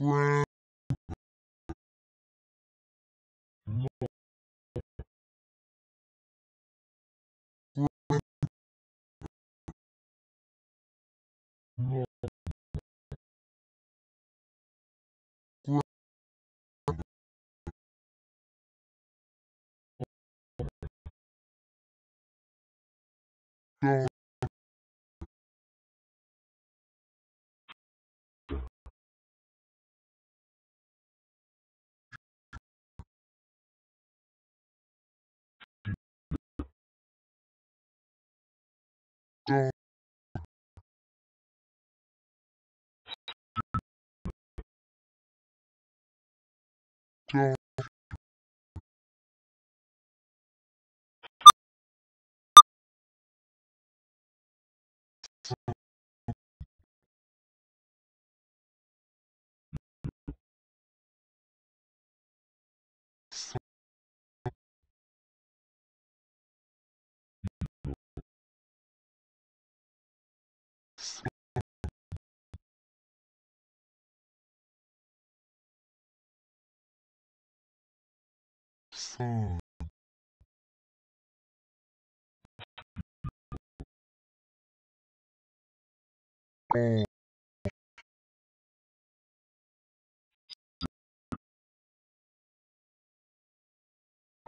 Wow. Go. dawn phone. Oh.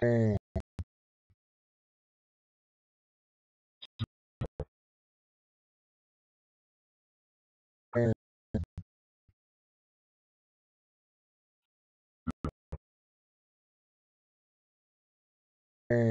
Oh. Oh. 嗯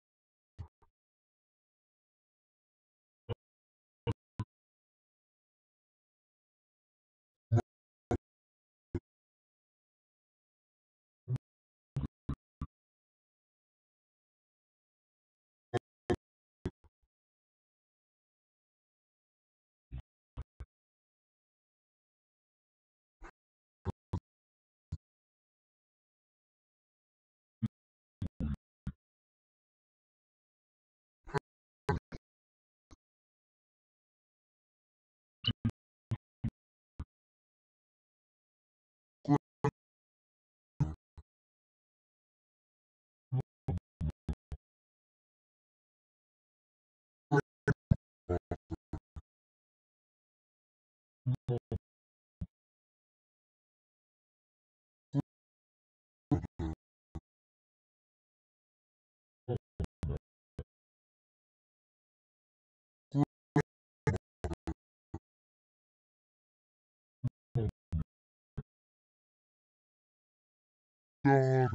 daughter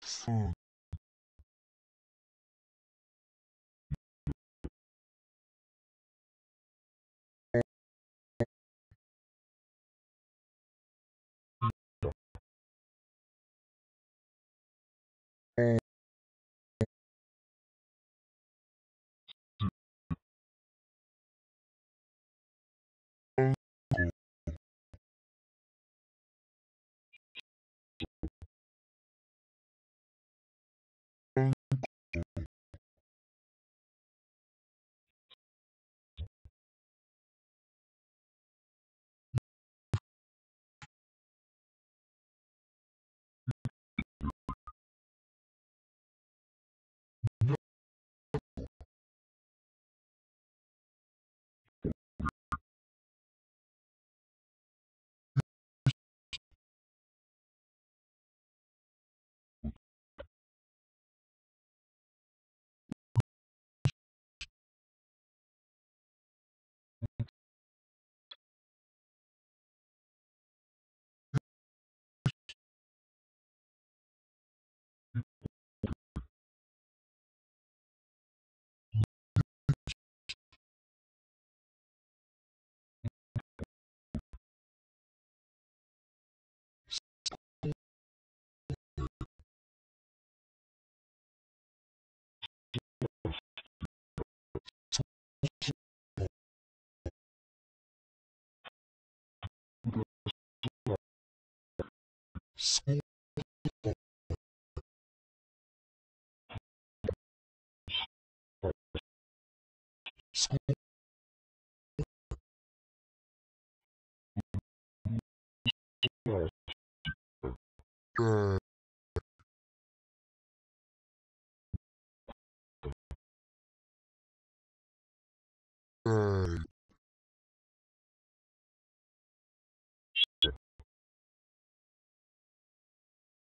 daughter bag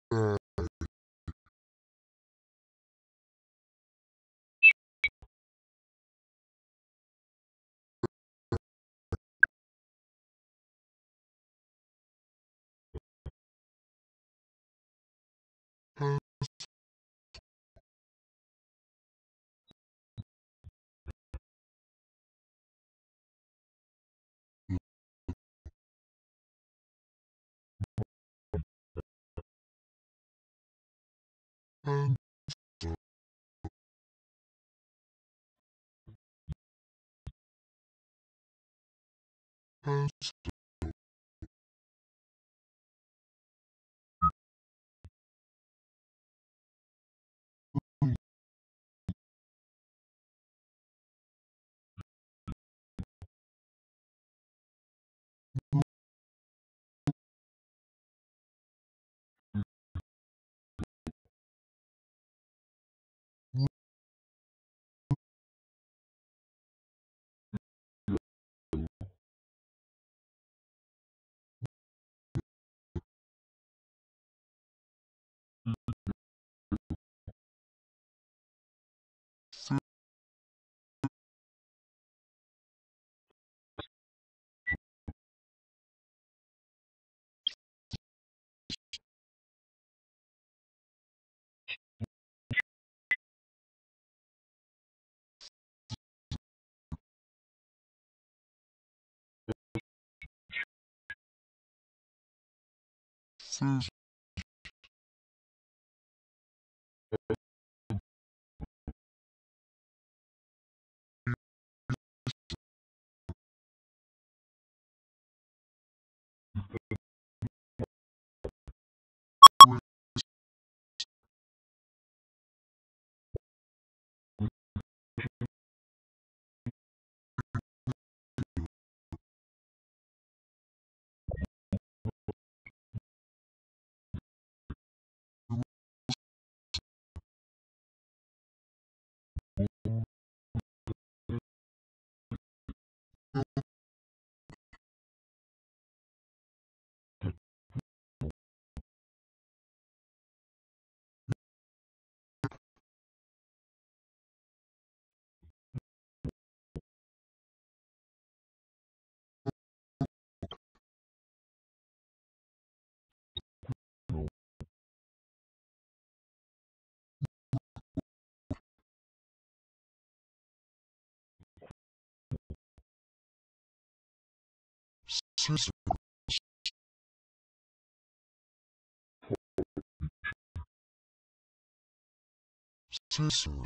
bag pencil pencil scissors scissors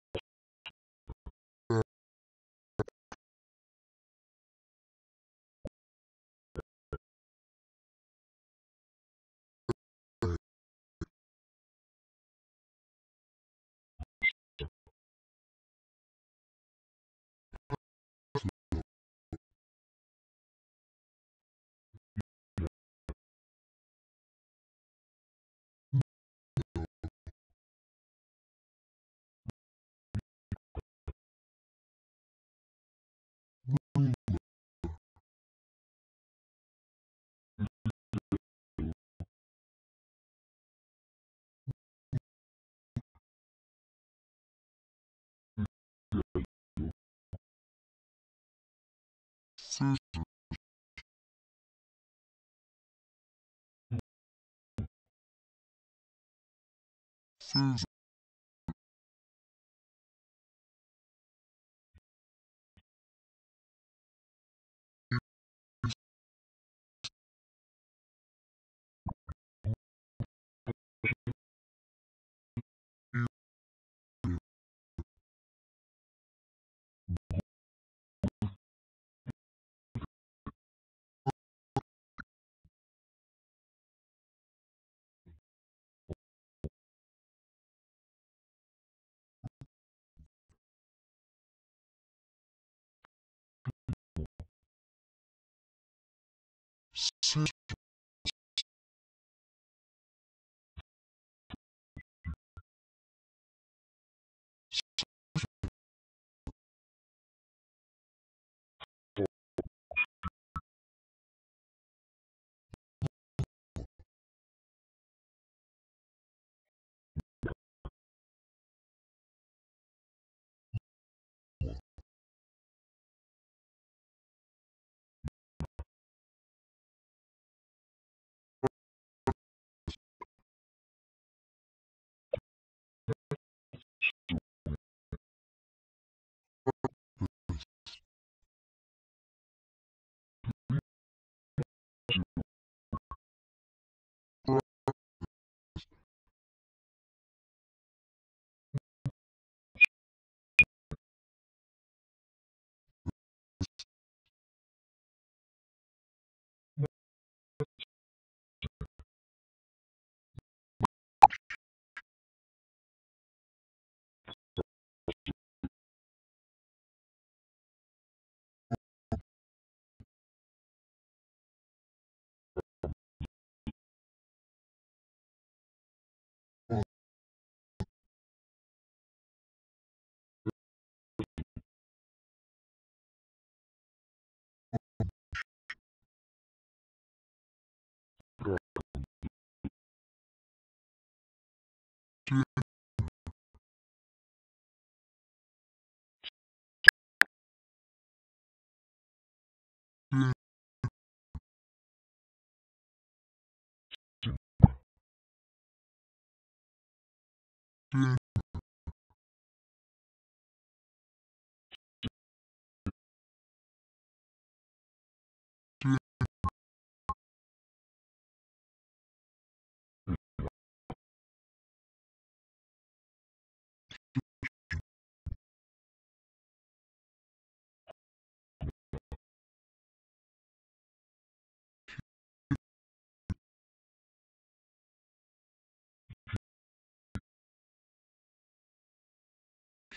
system. Season.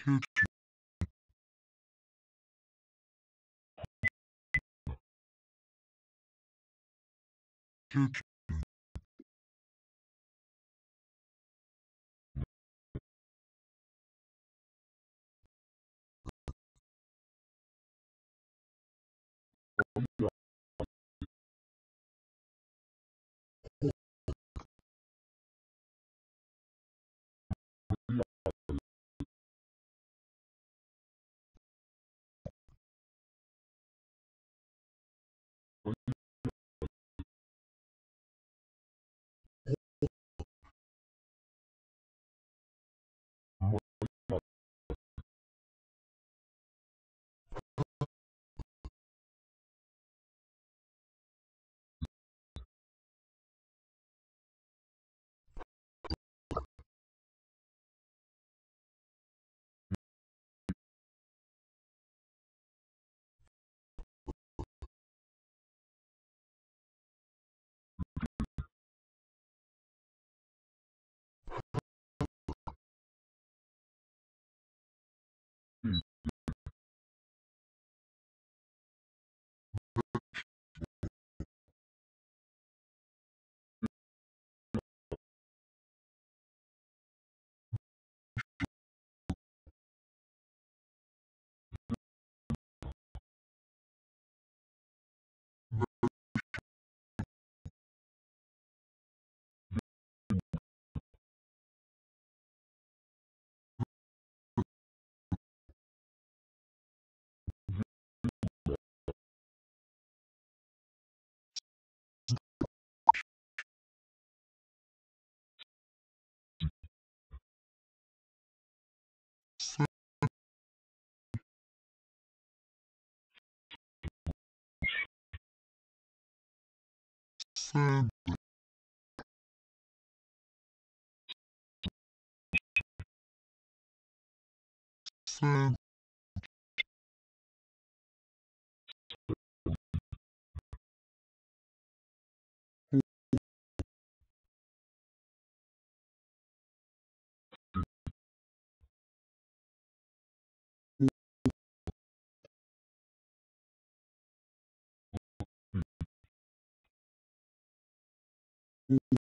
hate you. Hate you. Sandra. Sandra. Sandra.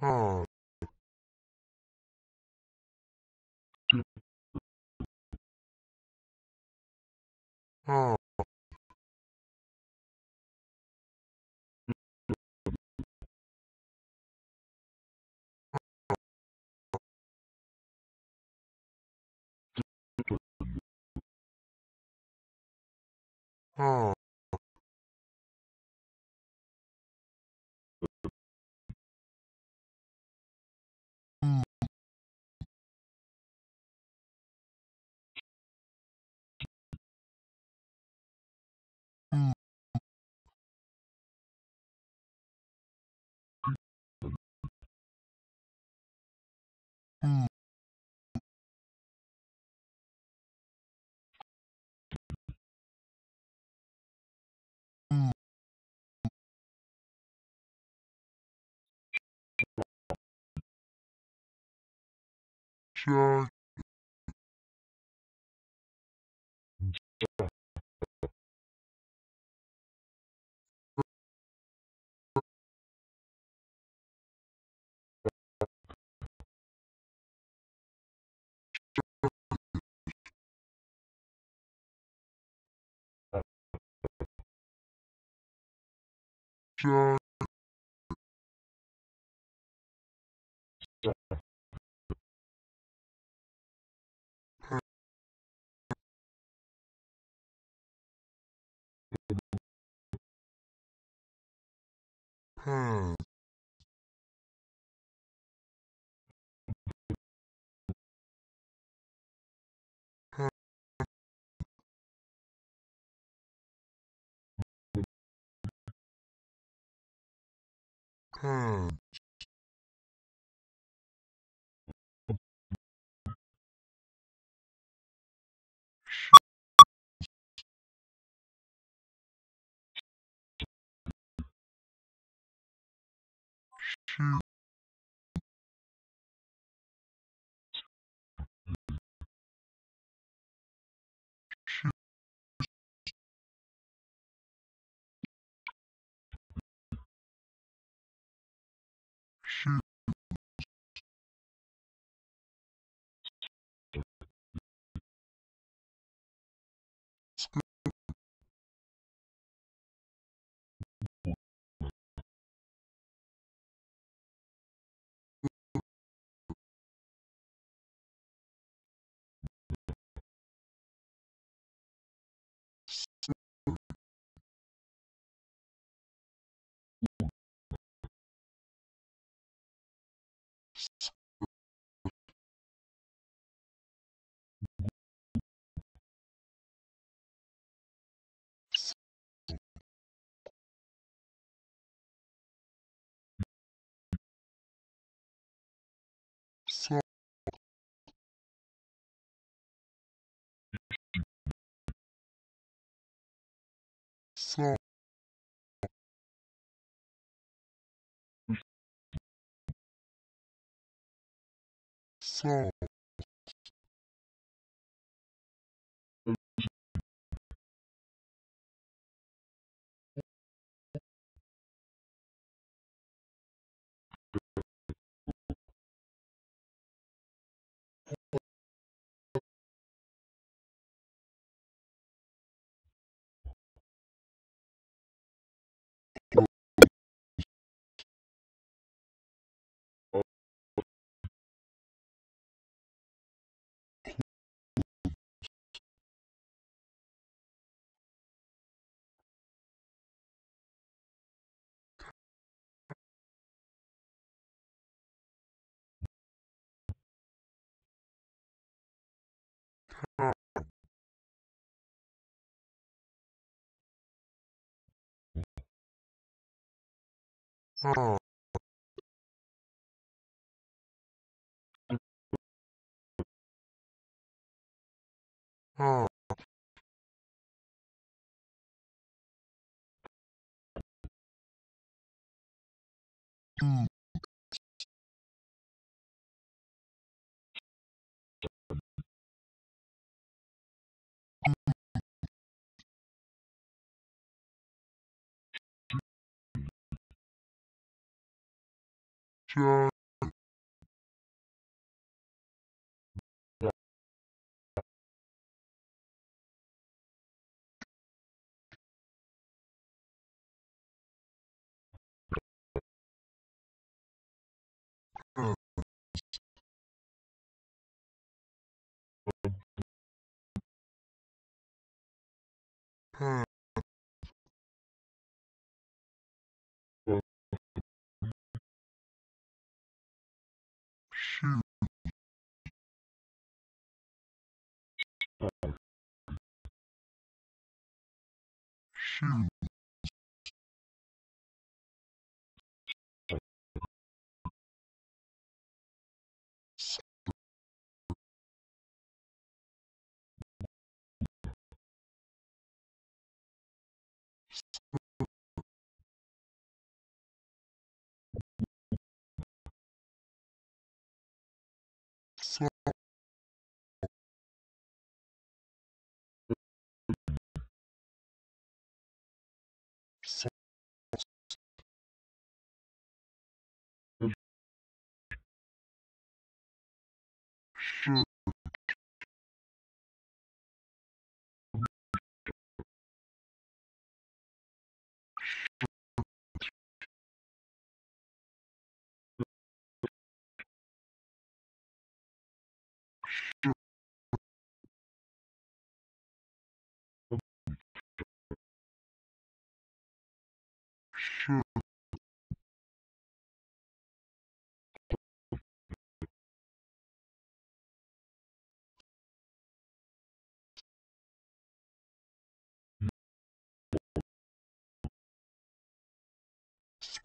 hard hard hard Jack Jack Hmm. Hmm. hmm. Shoot coração. Hard 家 hand shoe so so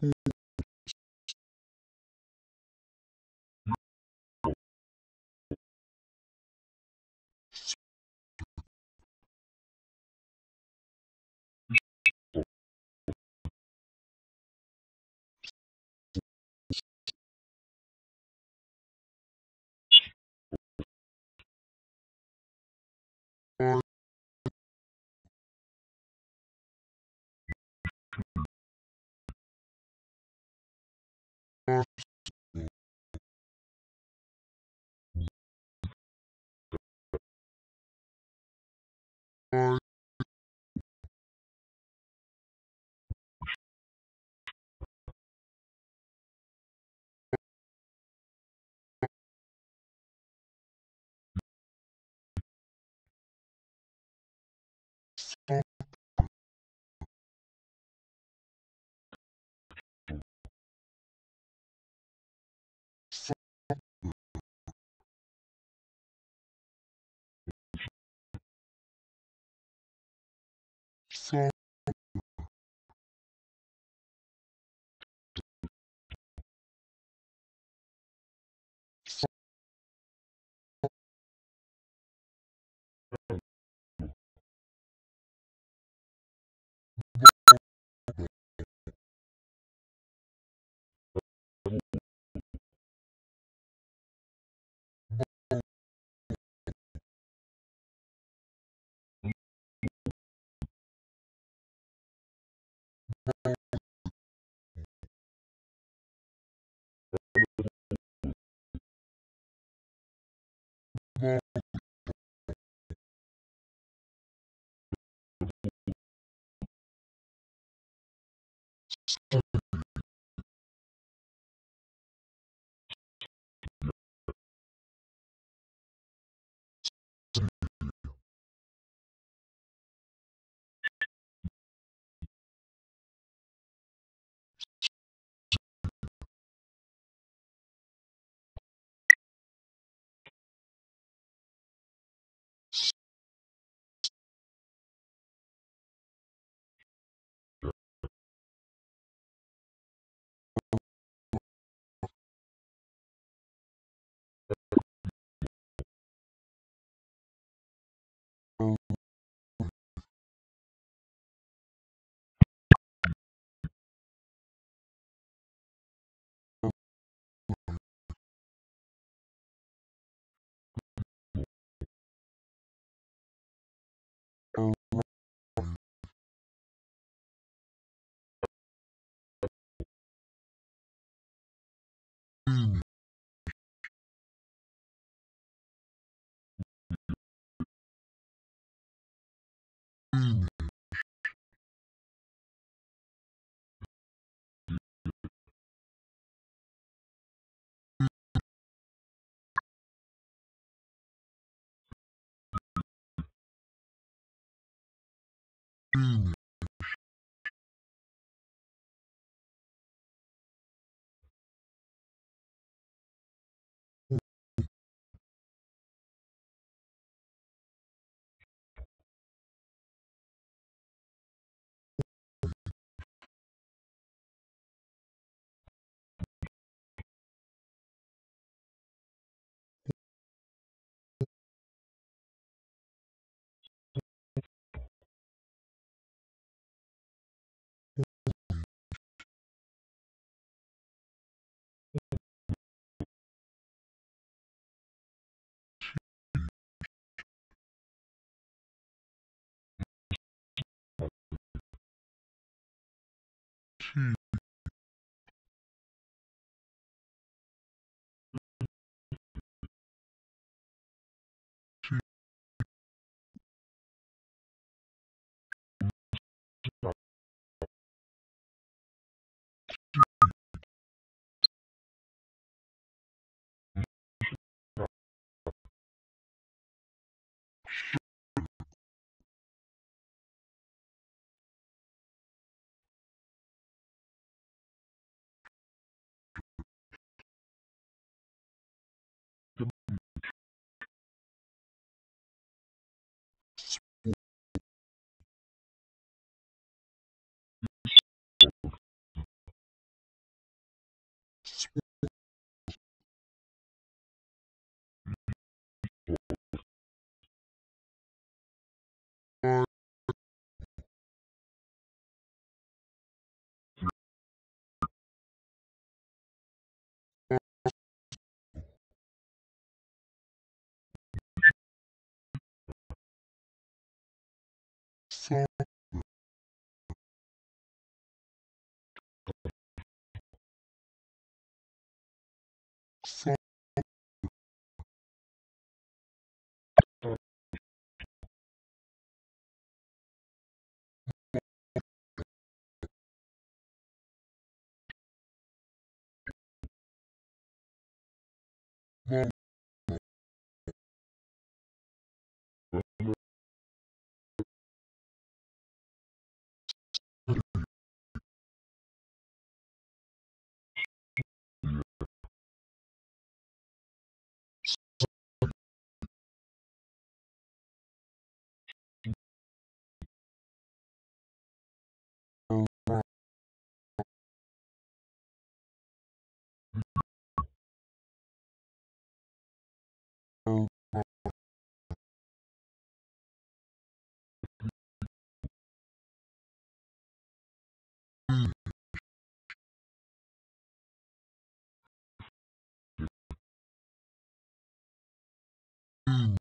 should I so Finish. Finish. She. So. são Finish.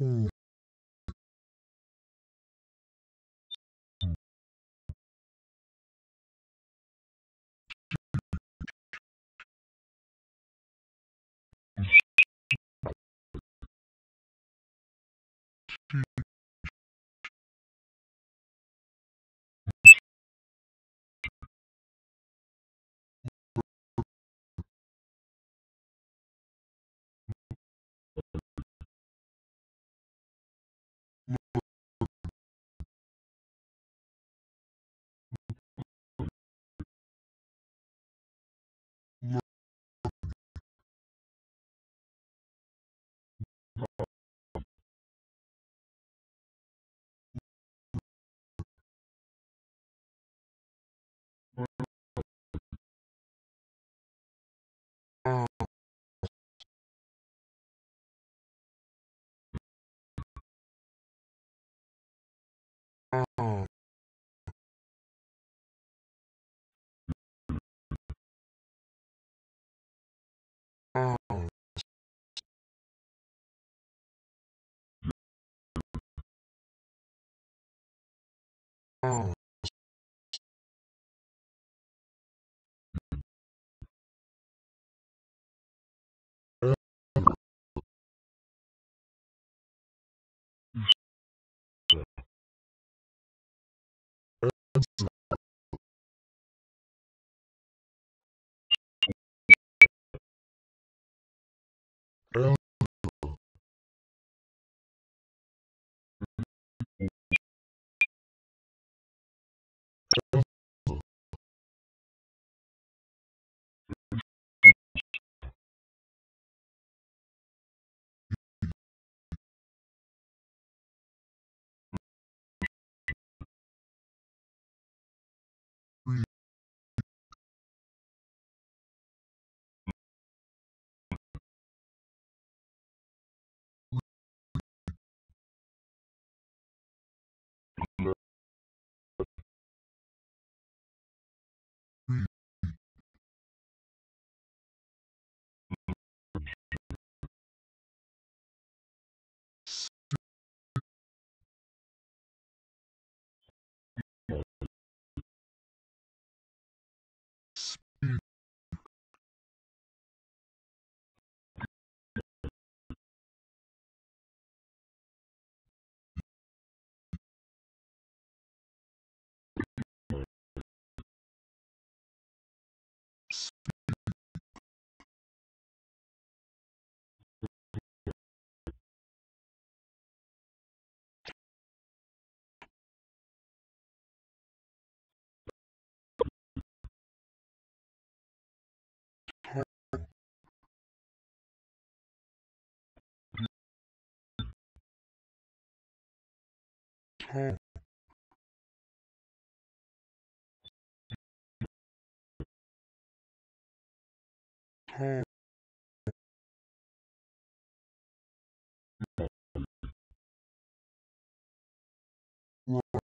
Mm. two Oh. 哼。哼。嗯。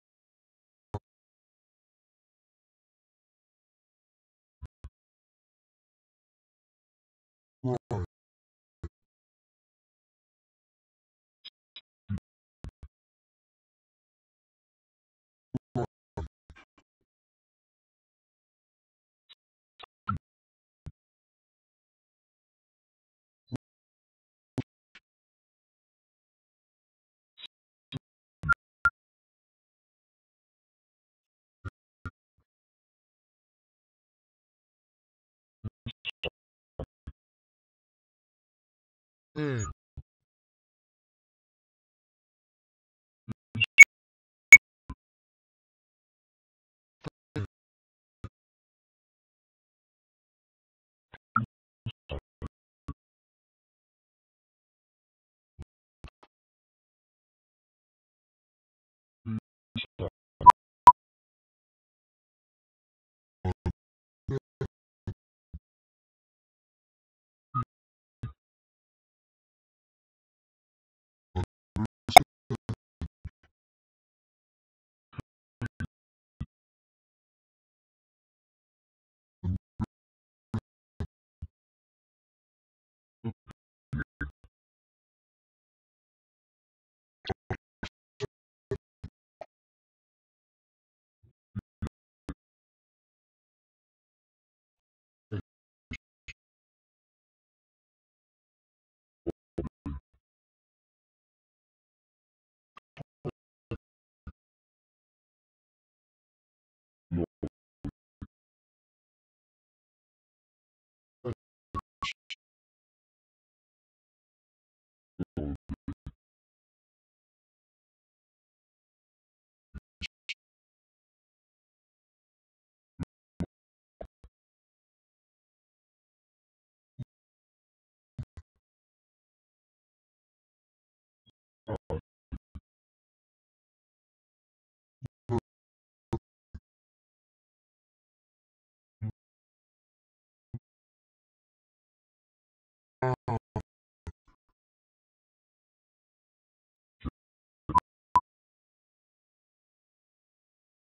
嗯。嗯。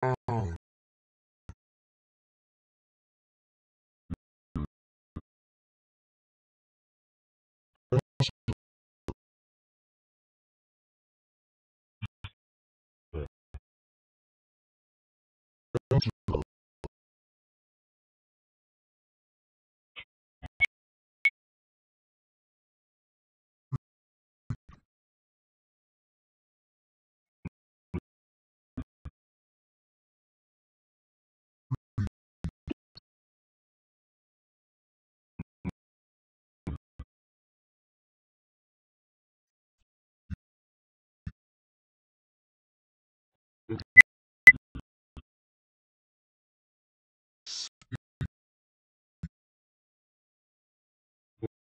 啊。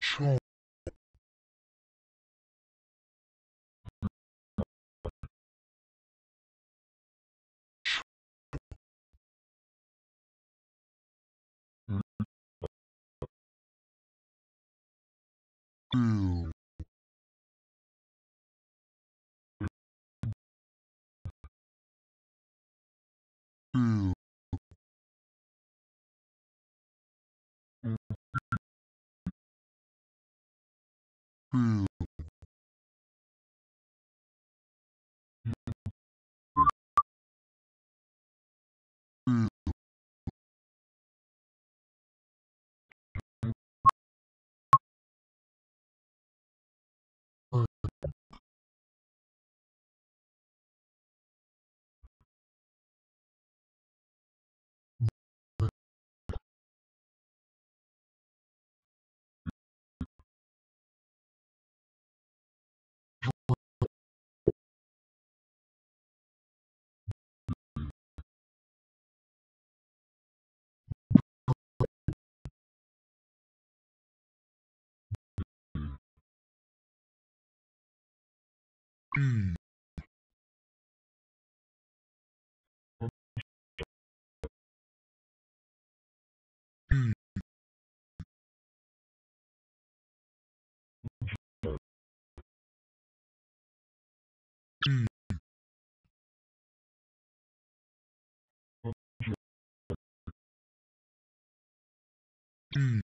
冲。Two, two, two, Hmm. Mm. Mm.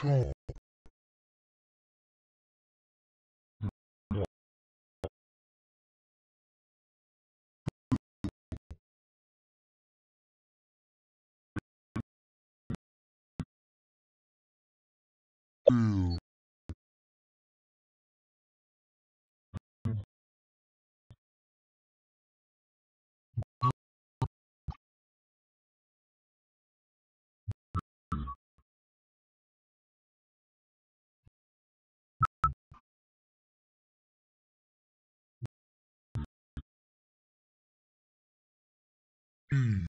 Show. Ew. Hmm.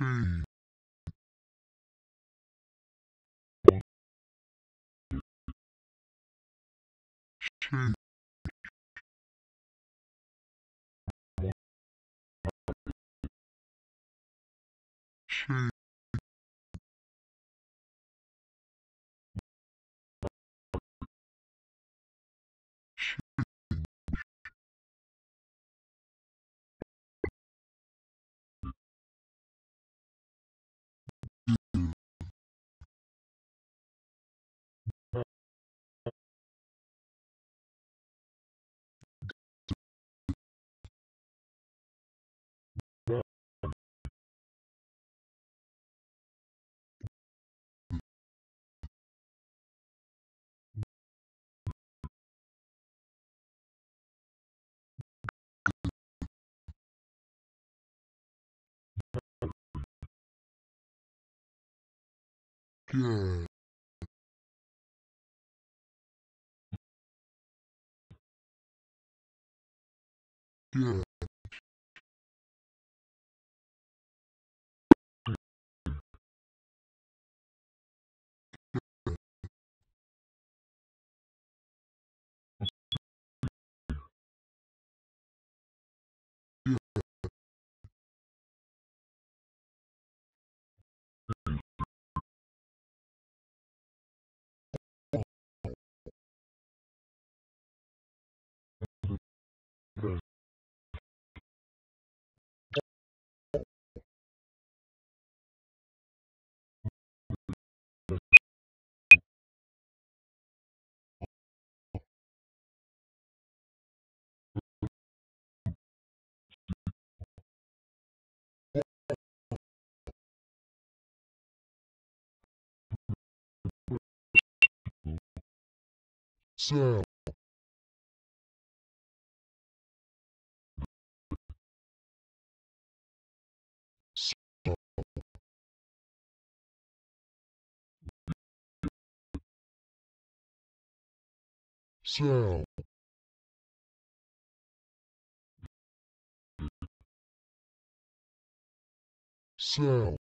Mm, change change change get get sell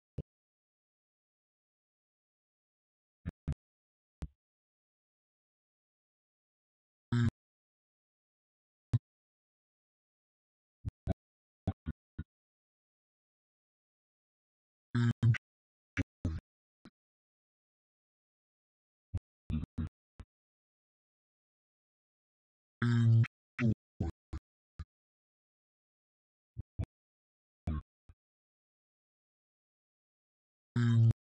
sell sell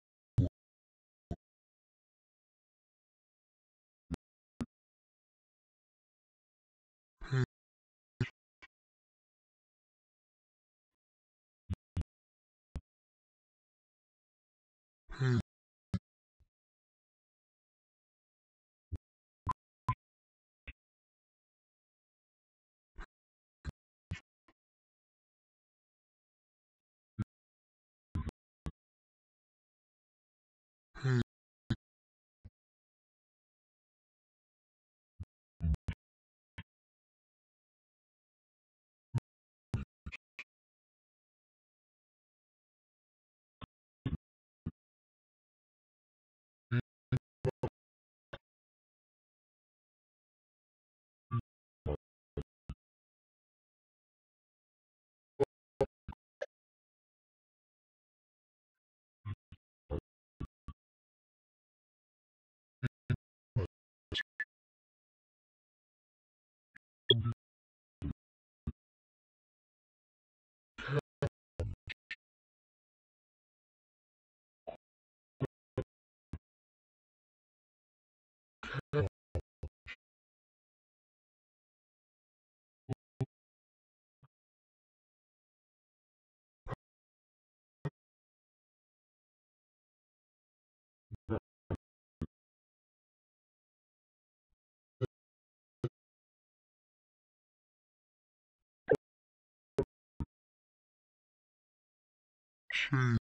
change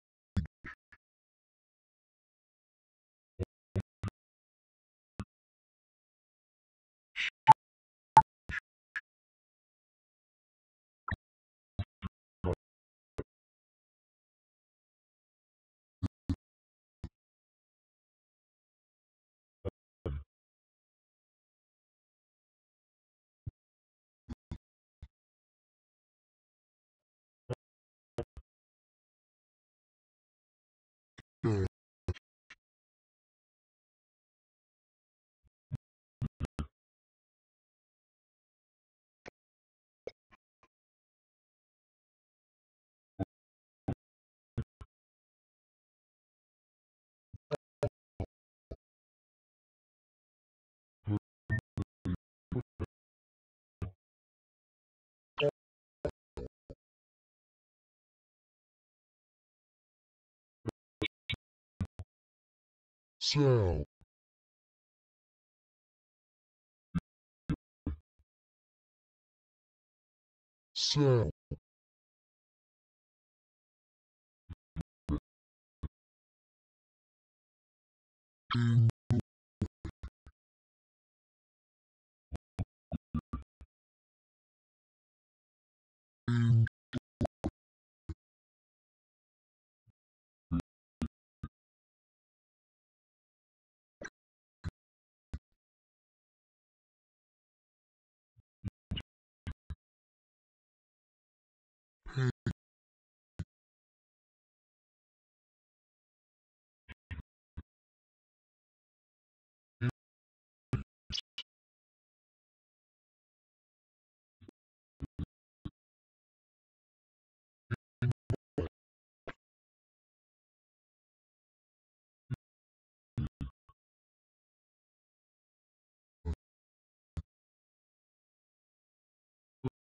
cell. Cell. In in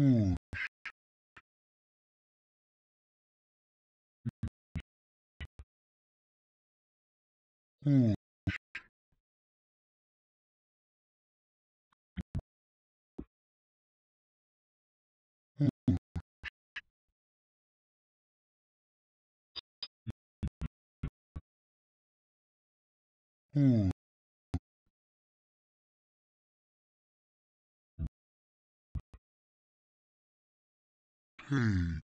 who who hey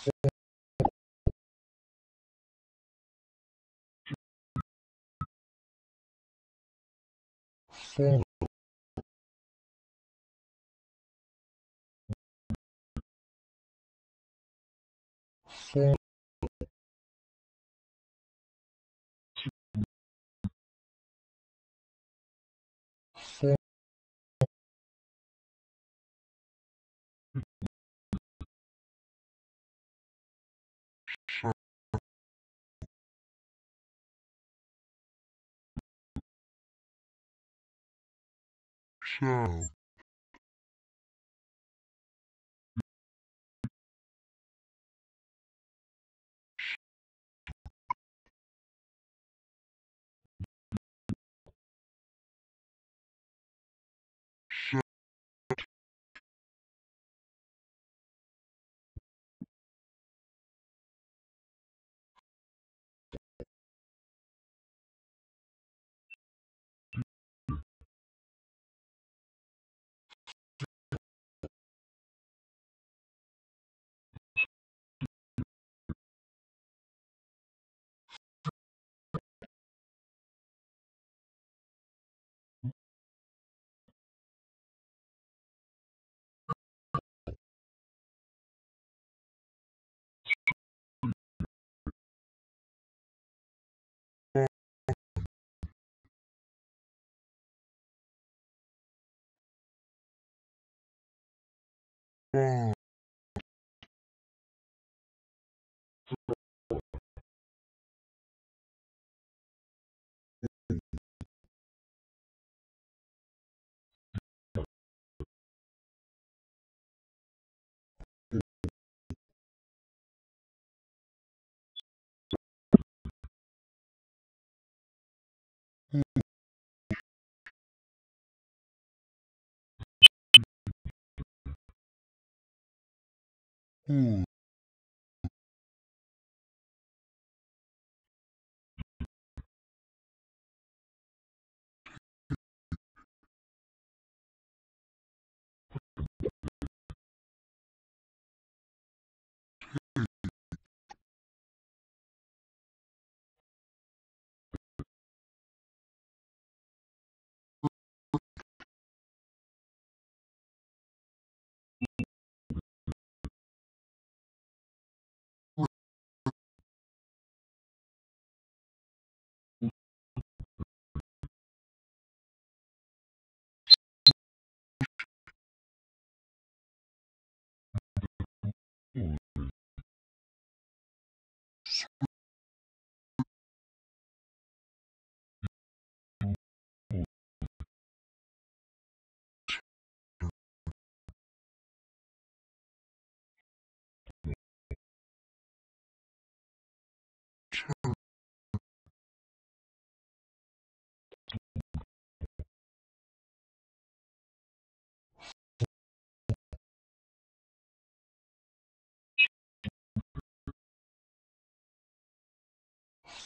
follow Follow. Show. Horn.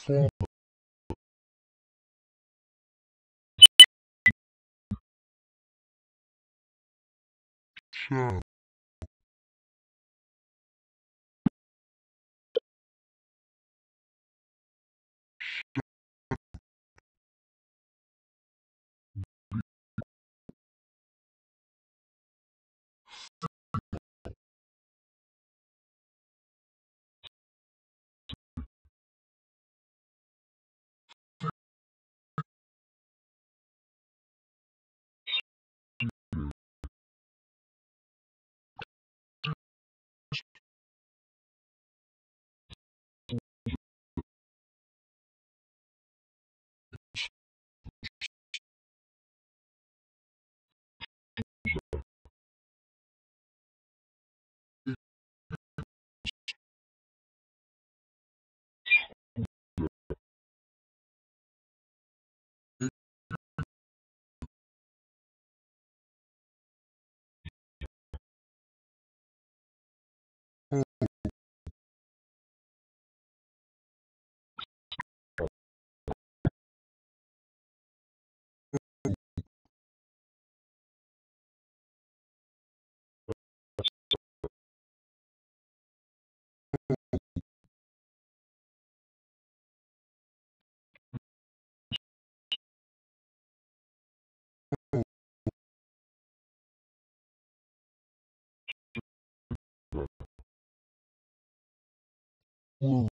Follow. Show. L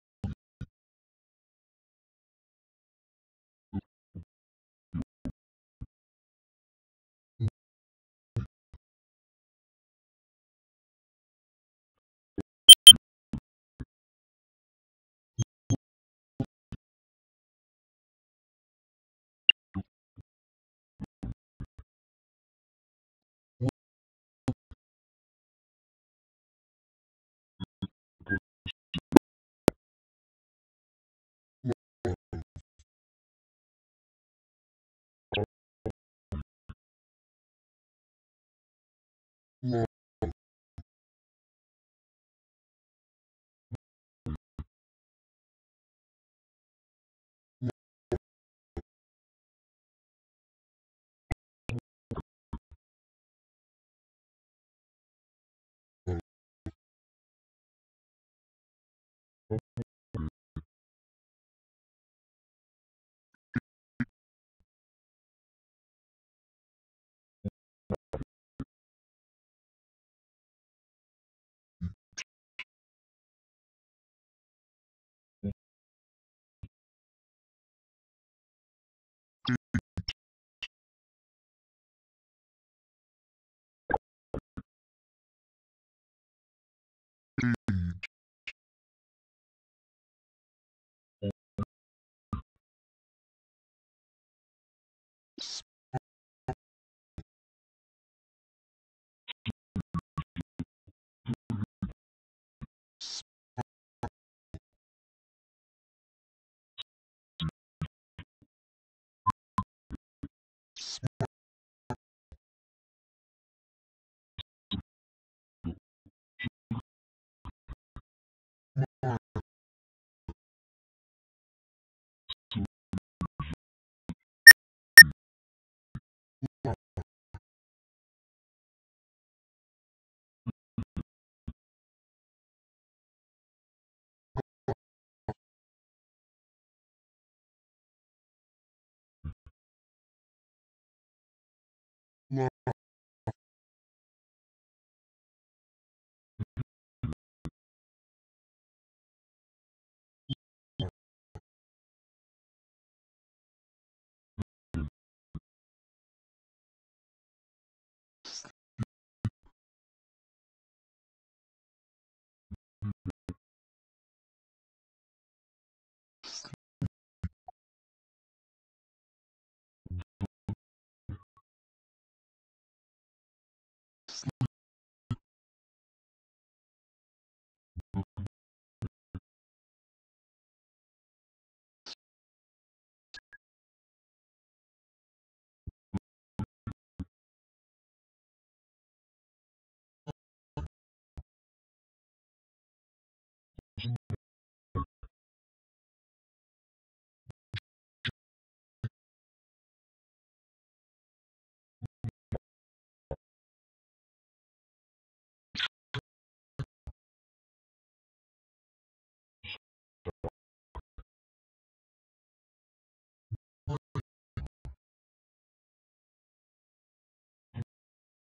L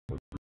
check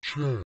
c'è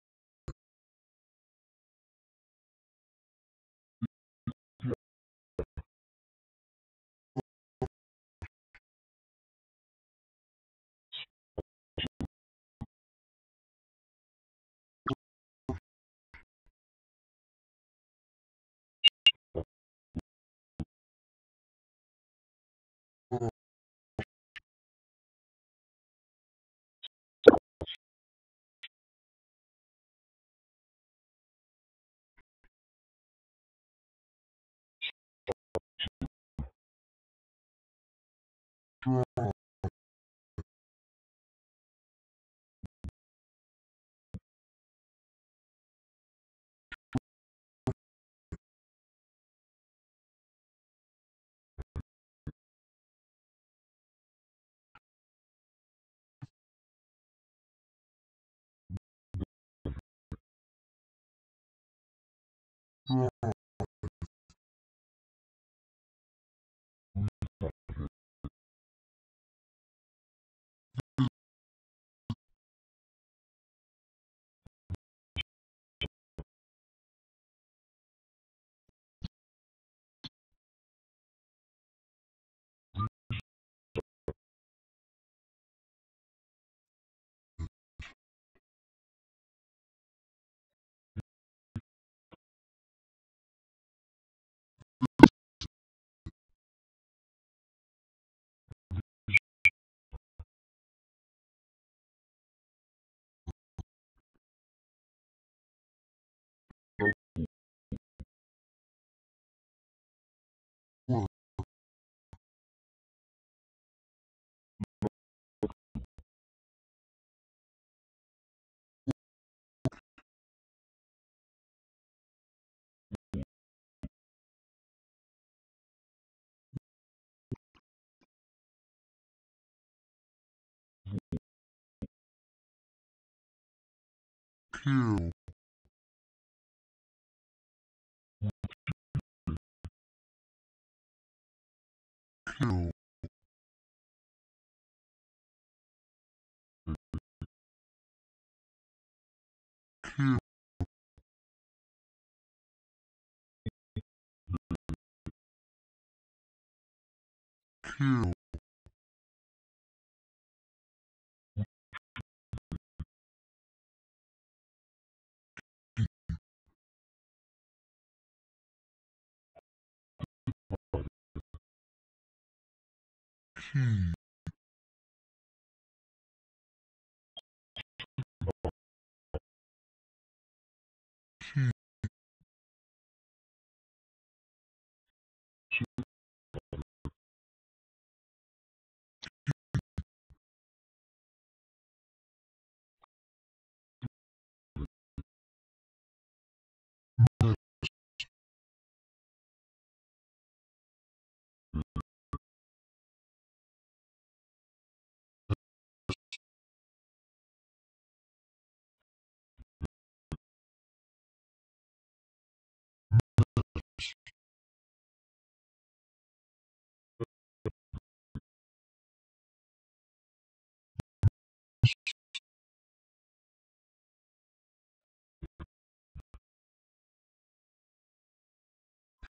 kill kill kill key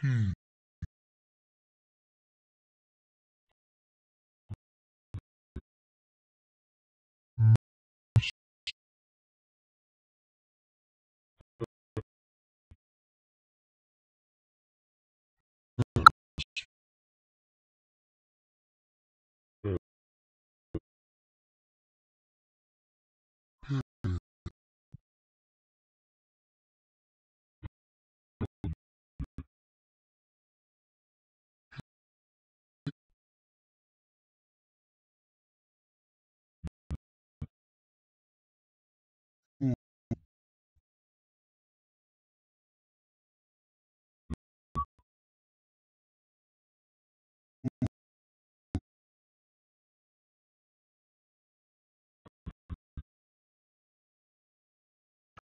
key,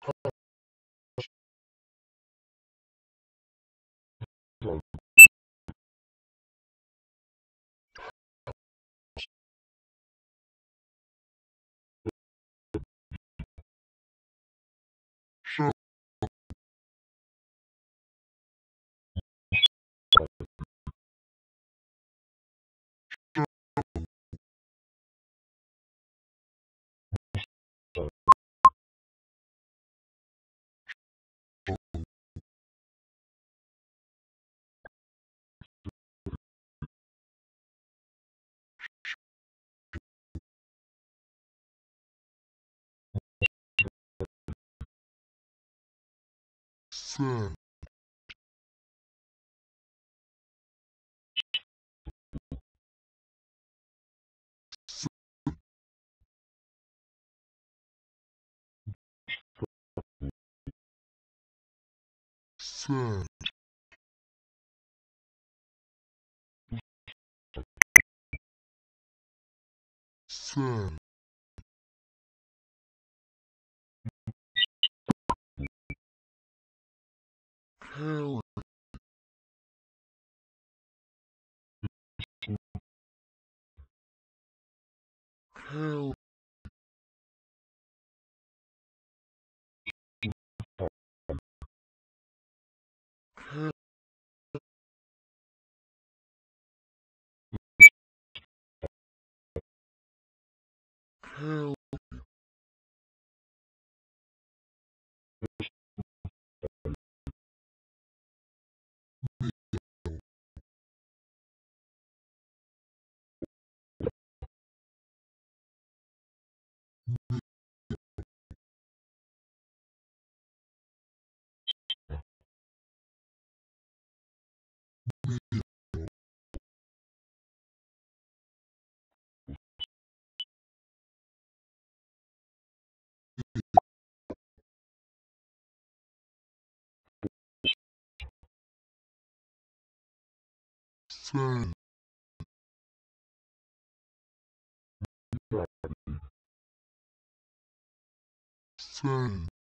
shut, さ。さあ。Sir. Hell. Hell. Hell. Set, set,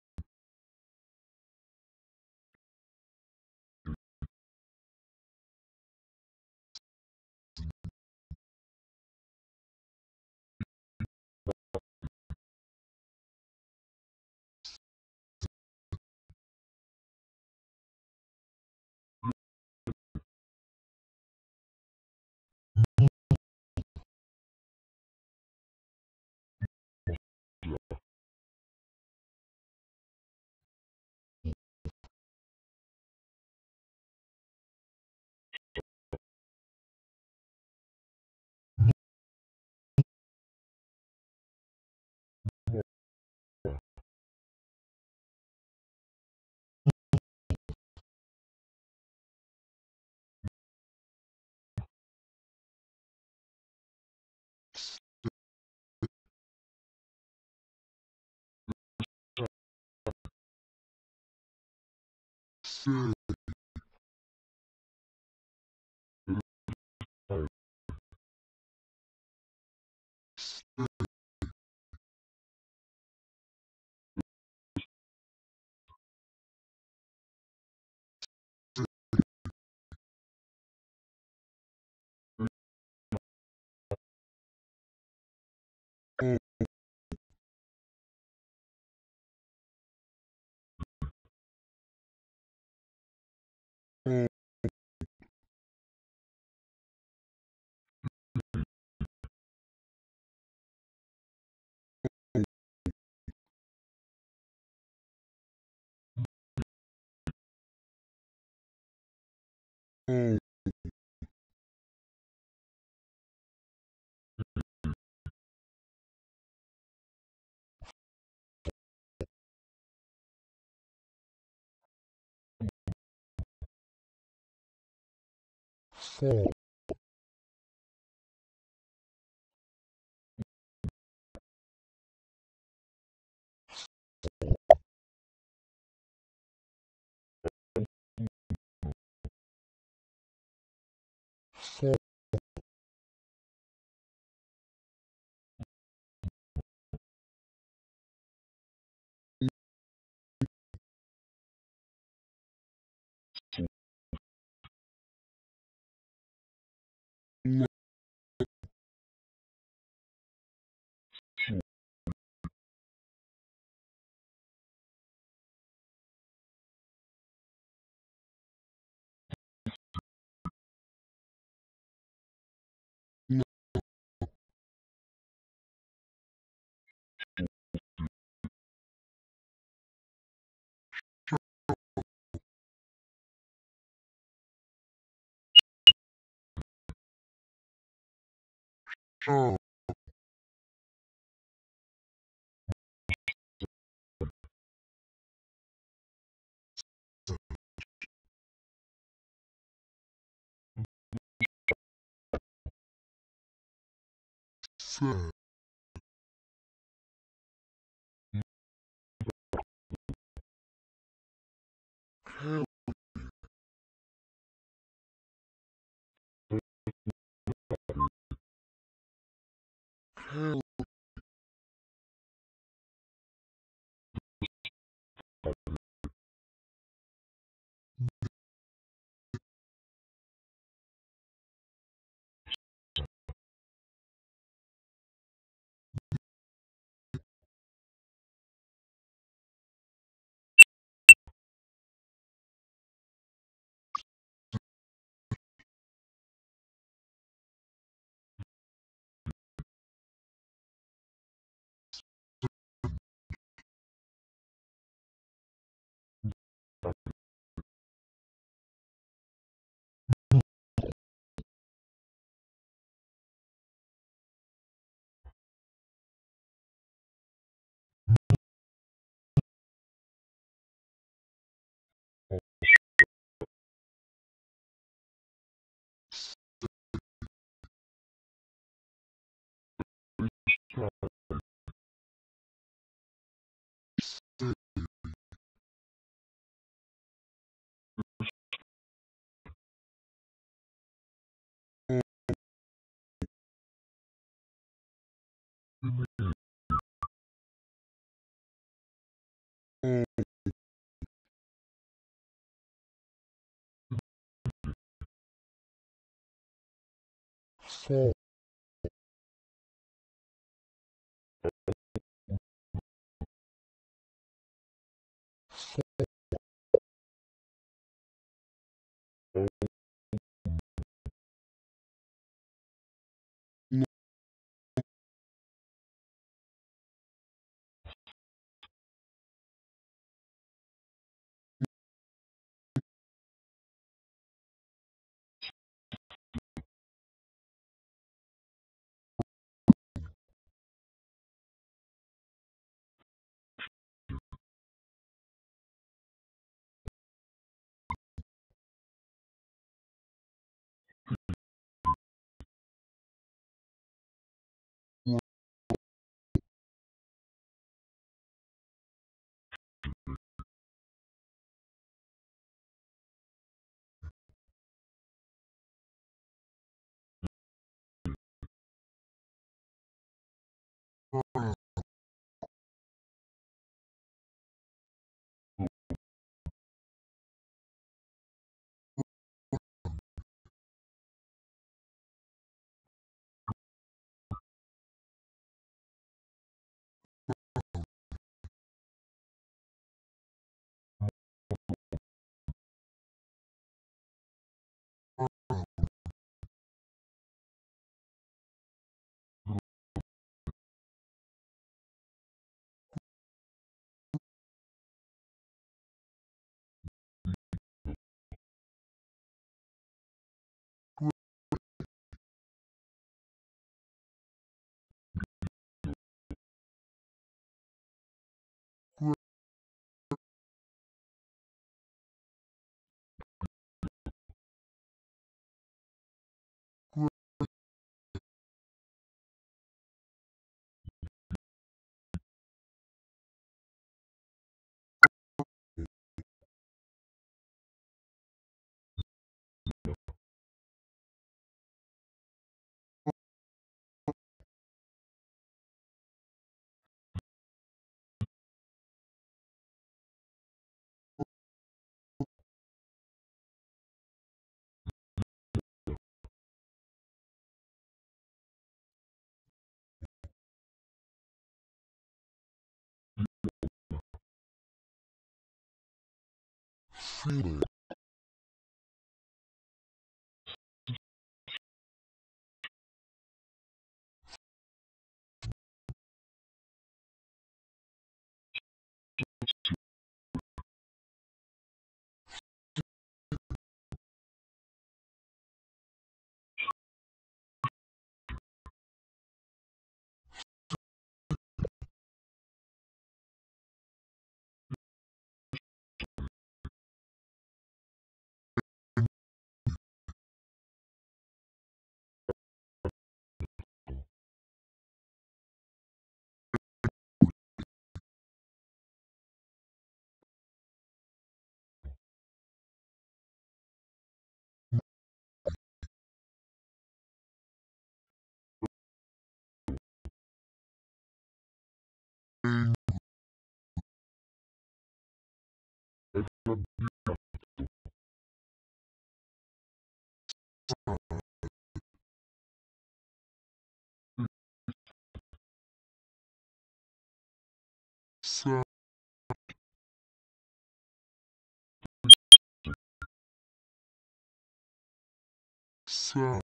set, Mm. oh, fall, sad, hell, oh, fall, sad so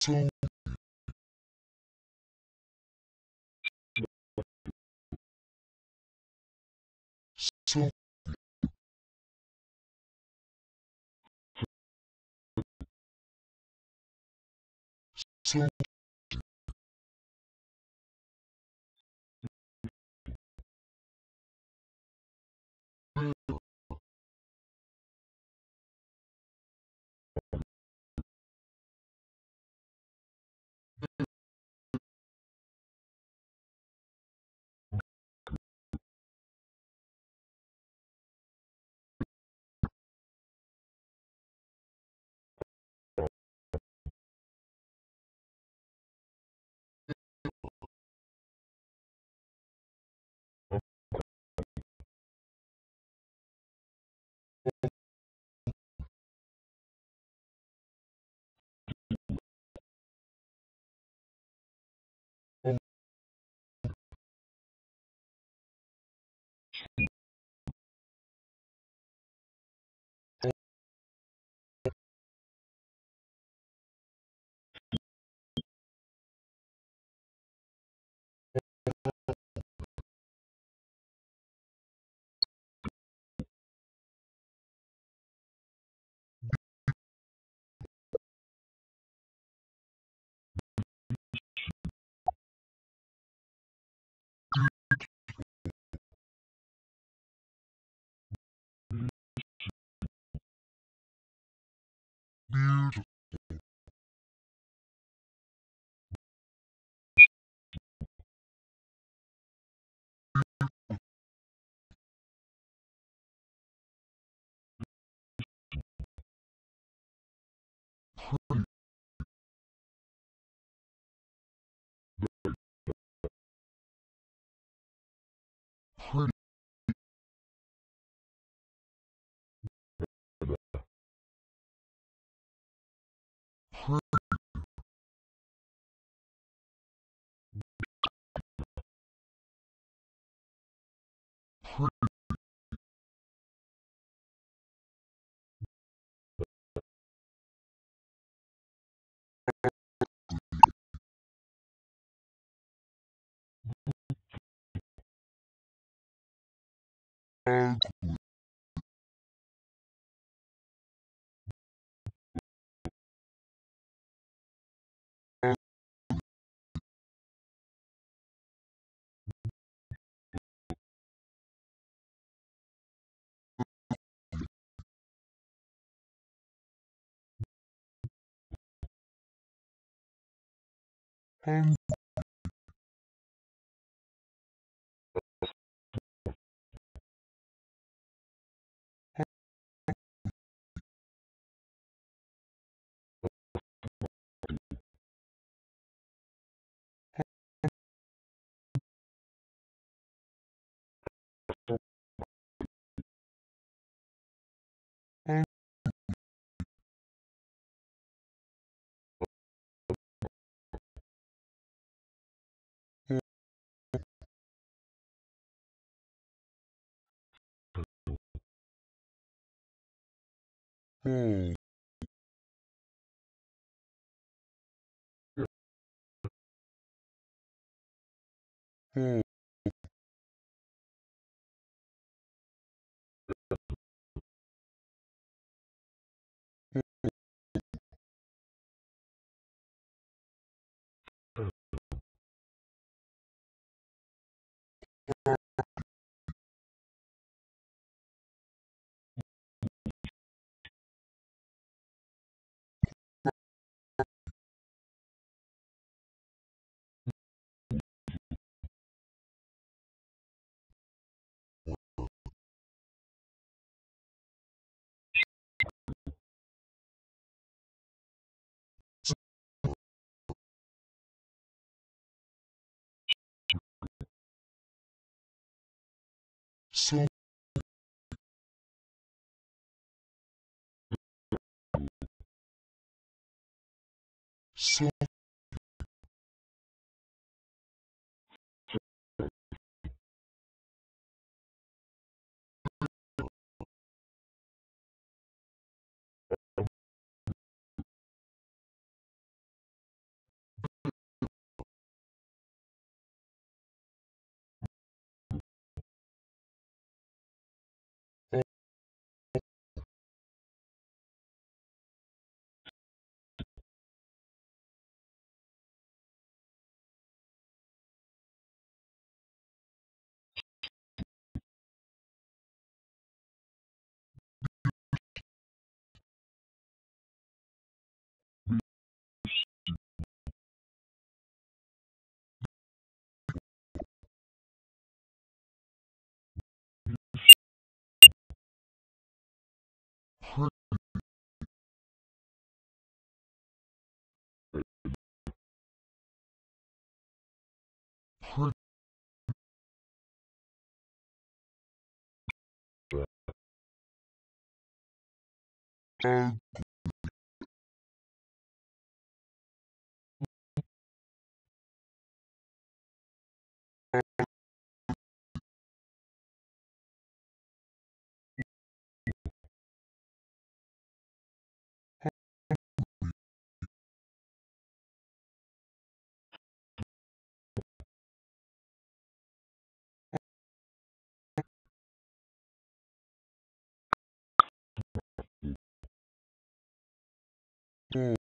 so so so pretty pretty hungry home home so ugly, ừ.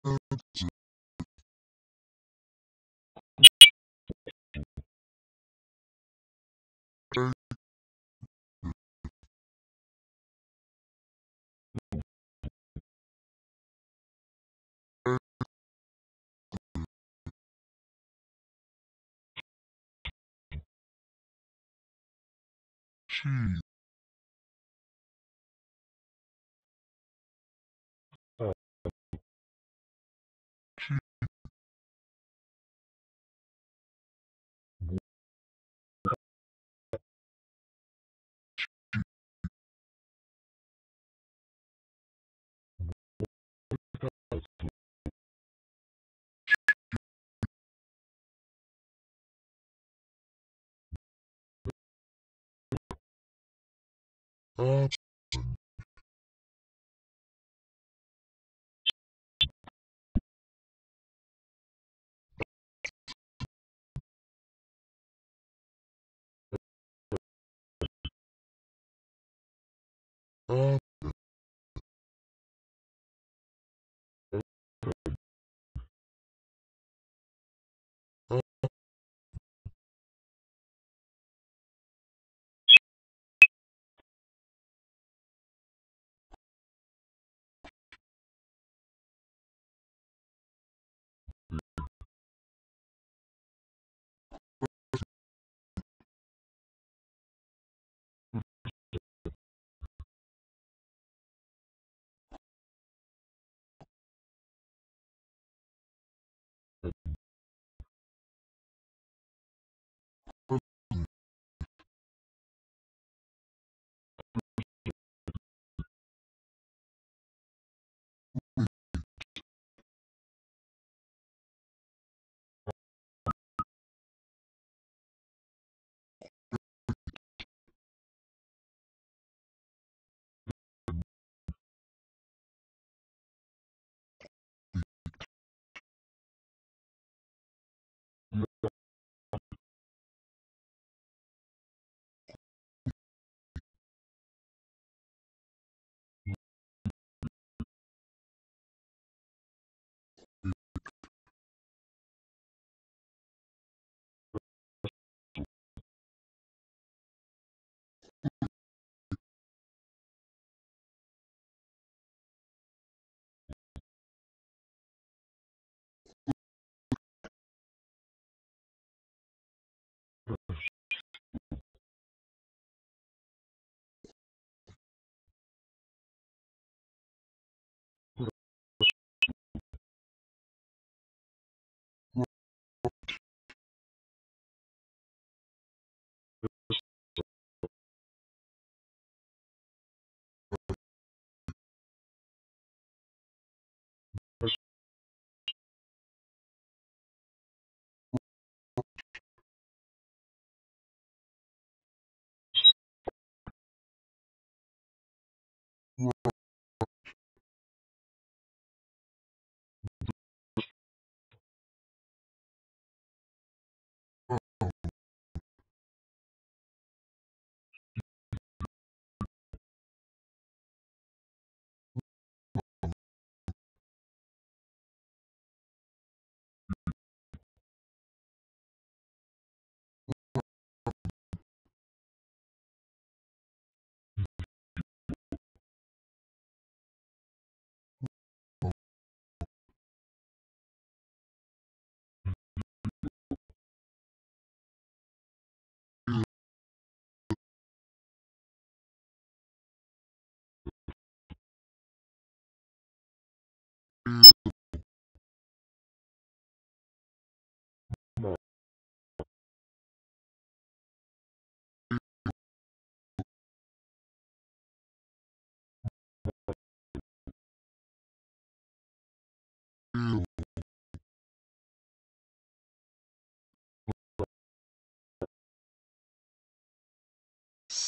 Thank you. Cheese, ab-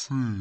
C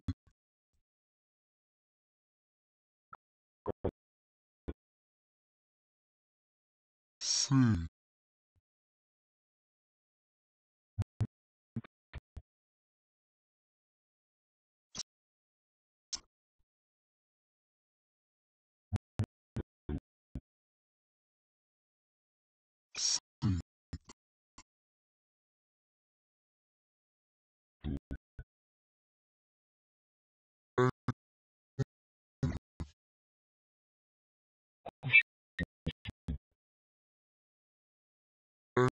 T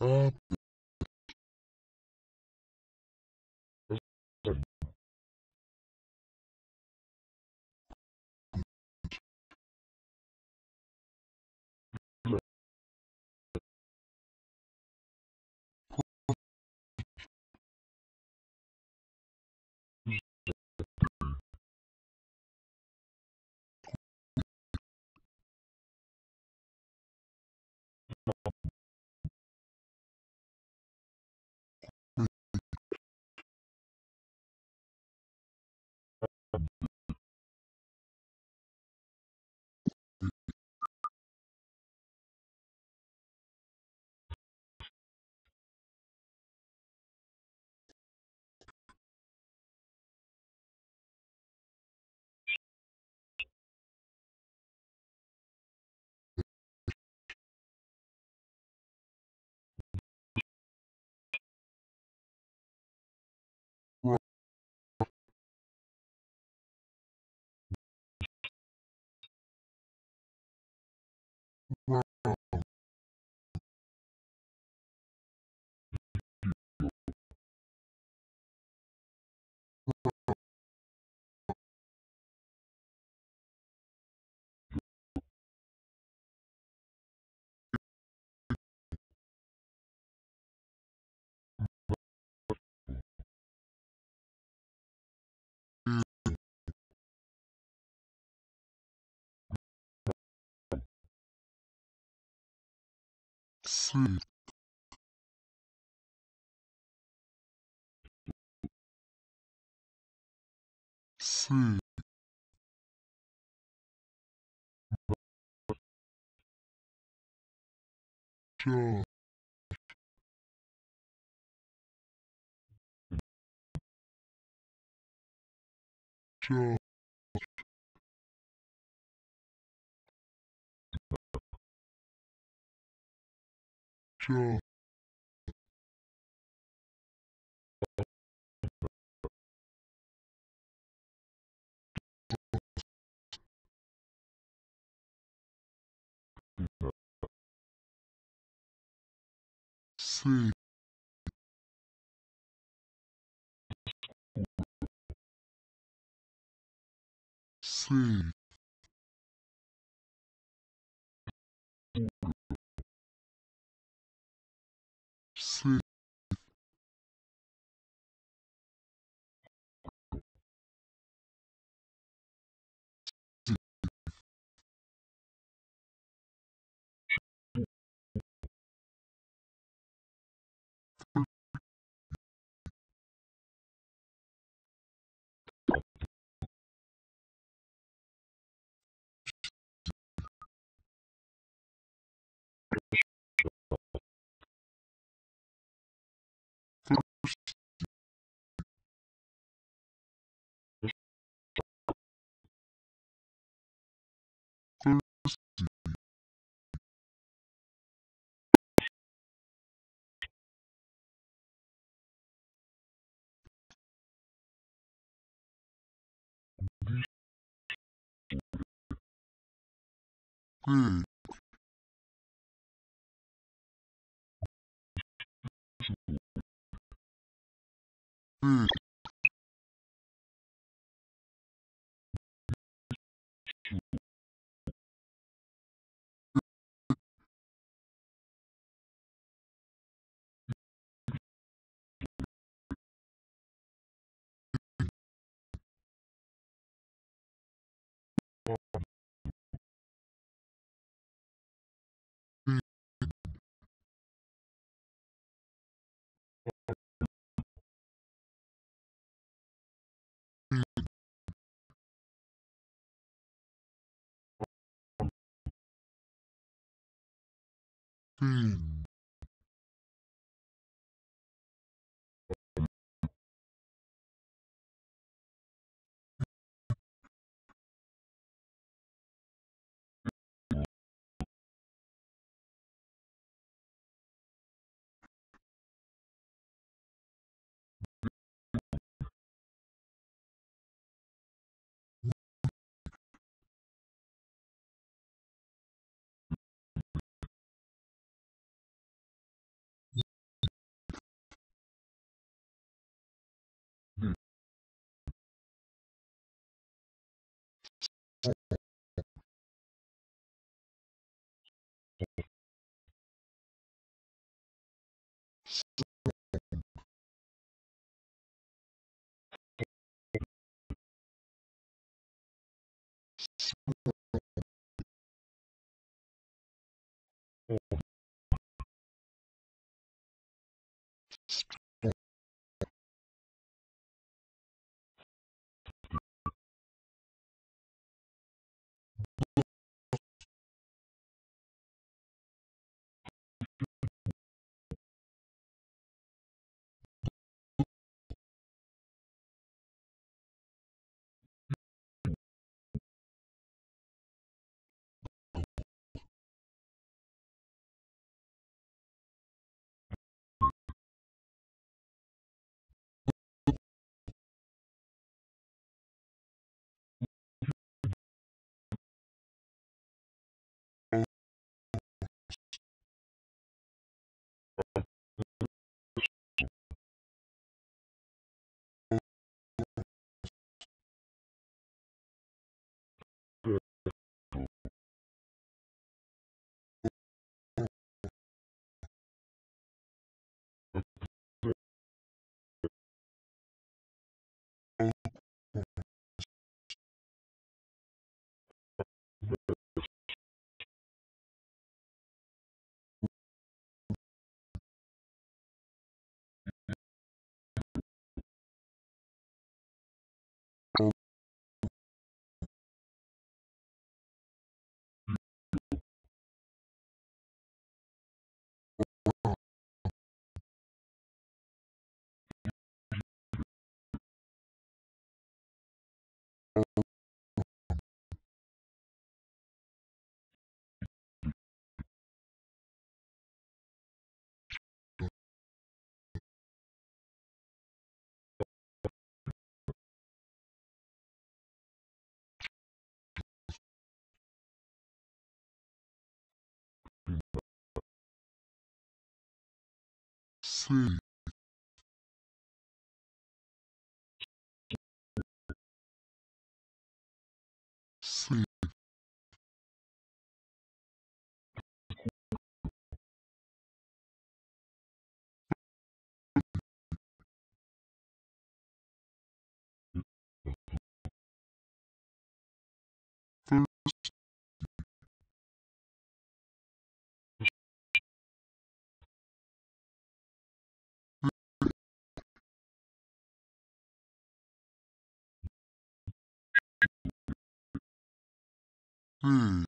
嗯 C Joe Joe Joe C C B Hey. Hey. Say. Say. Hey.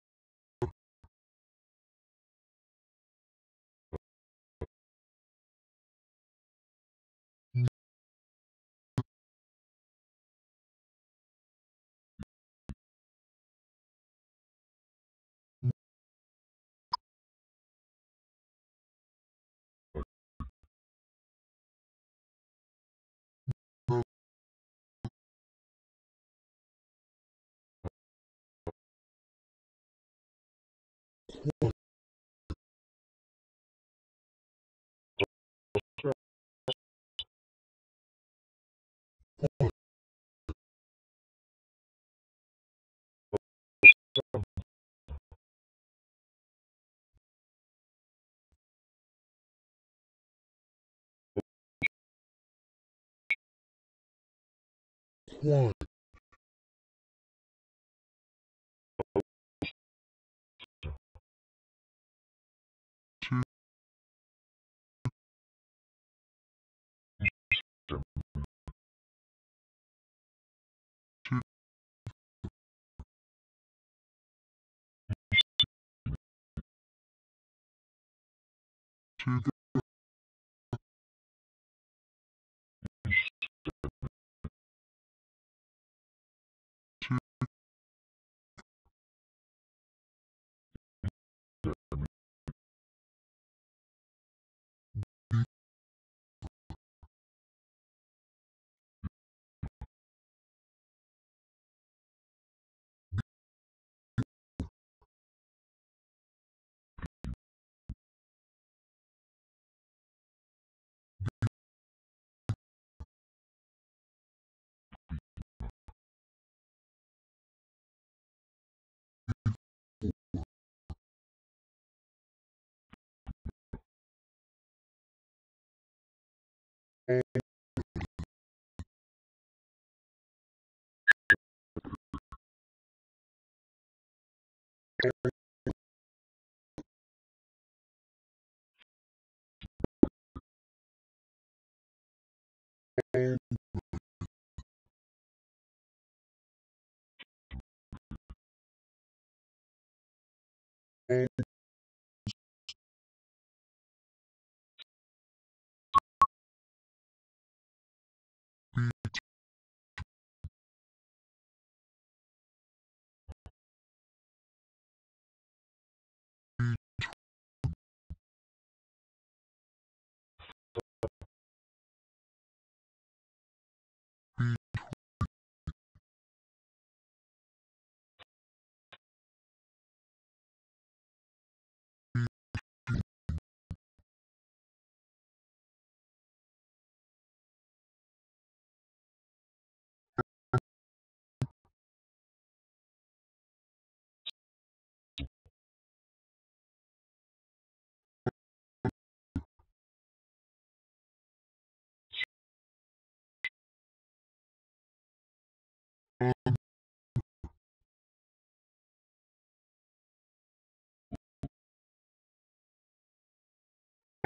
One. Um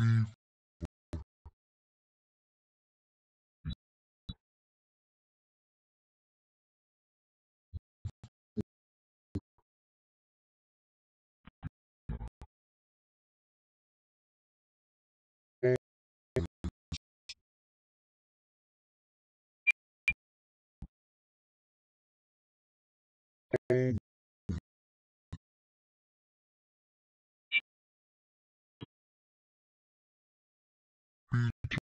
before all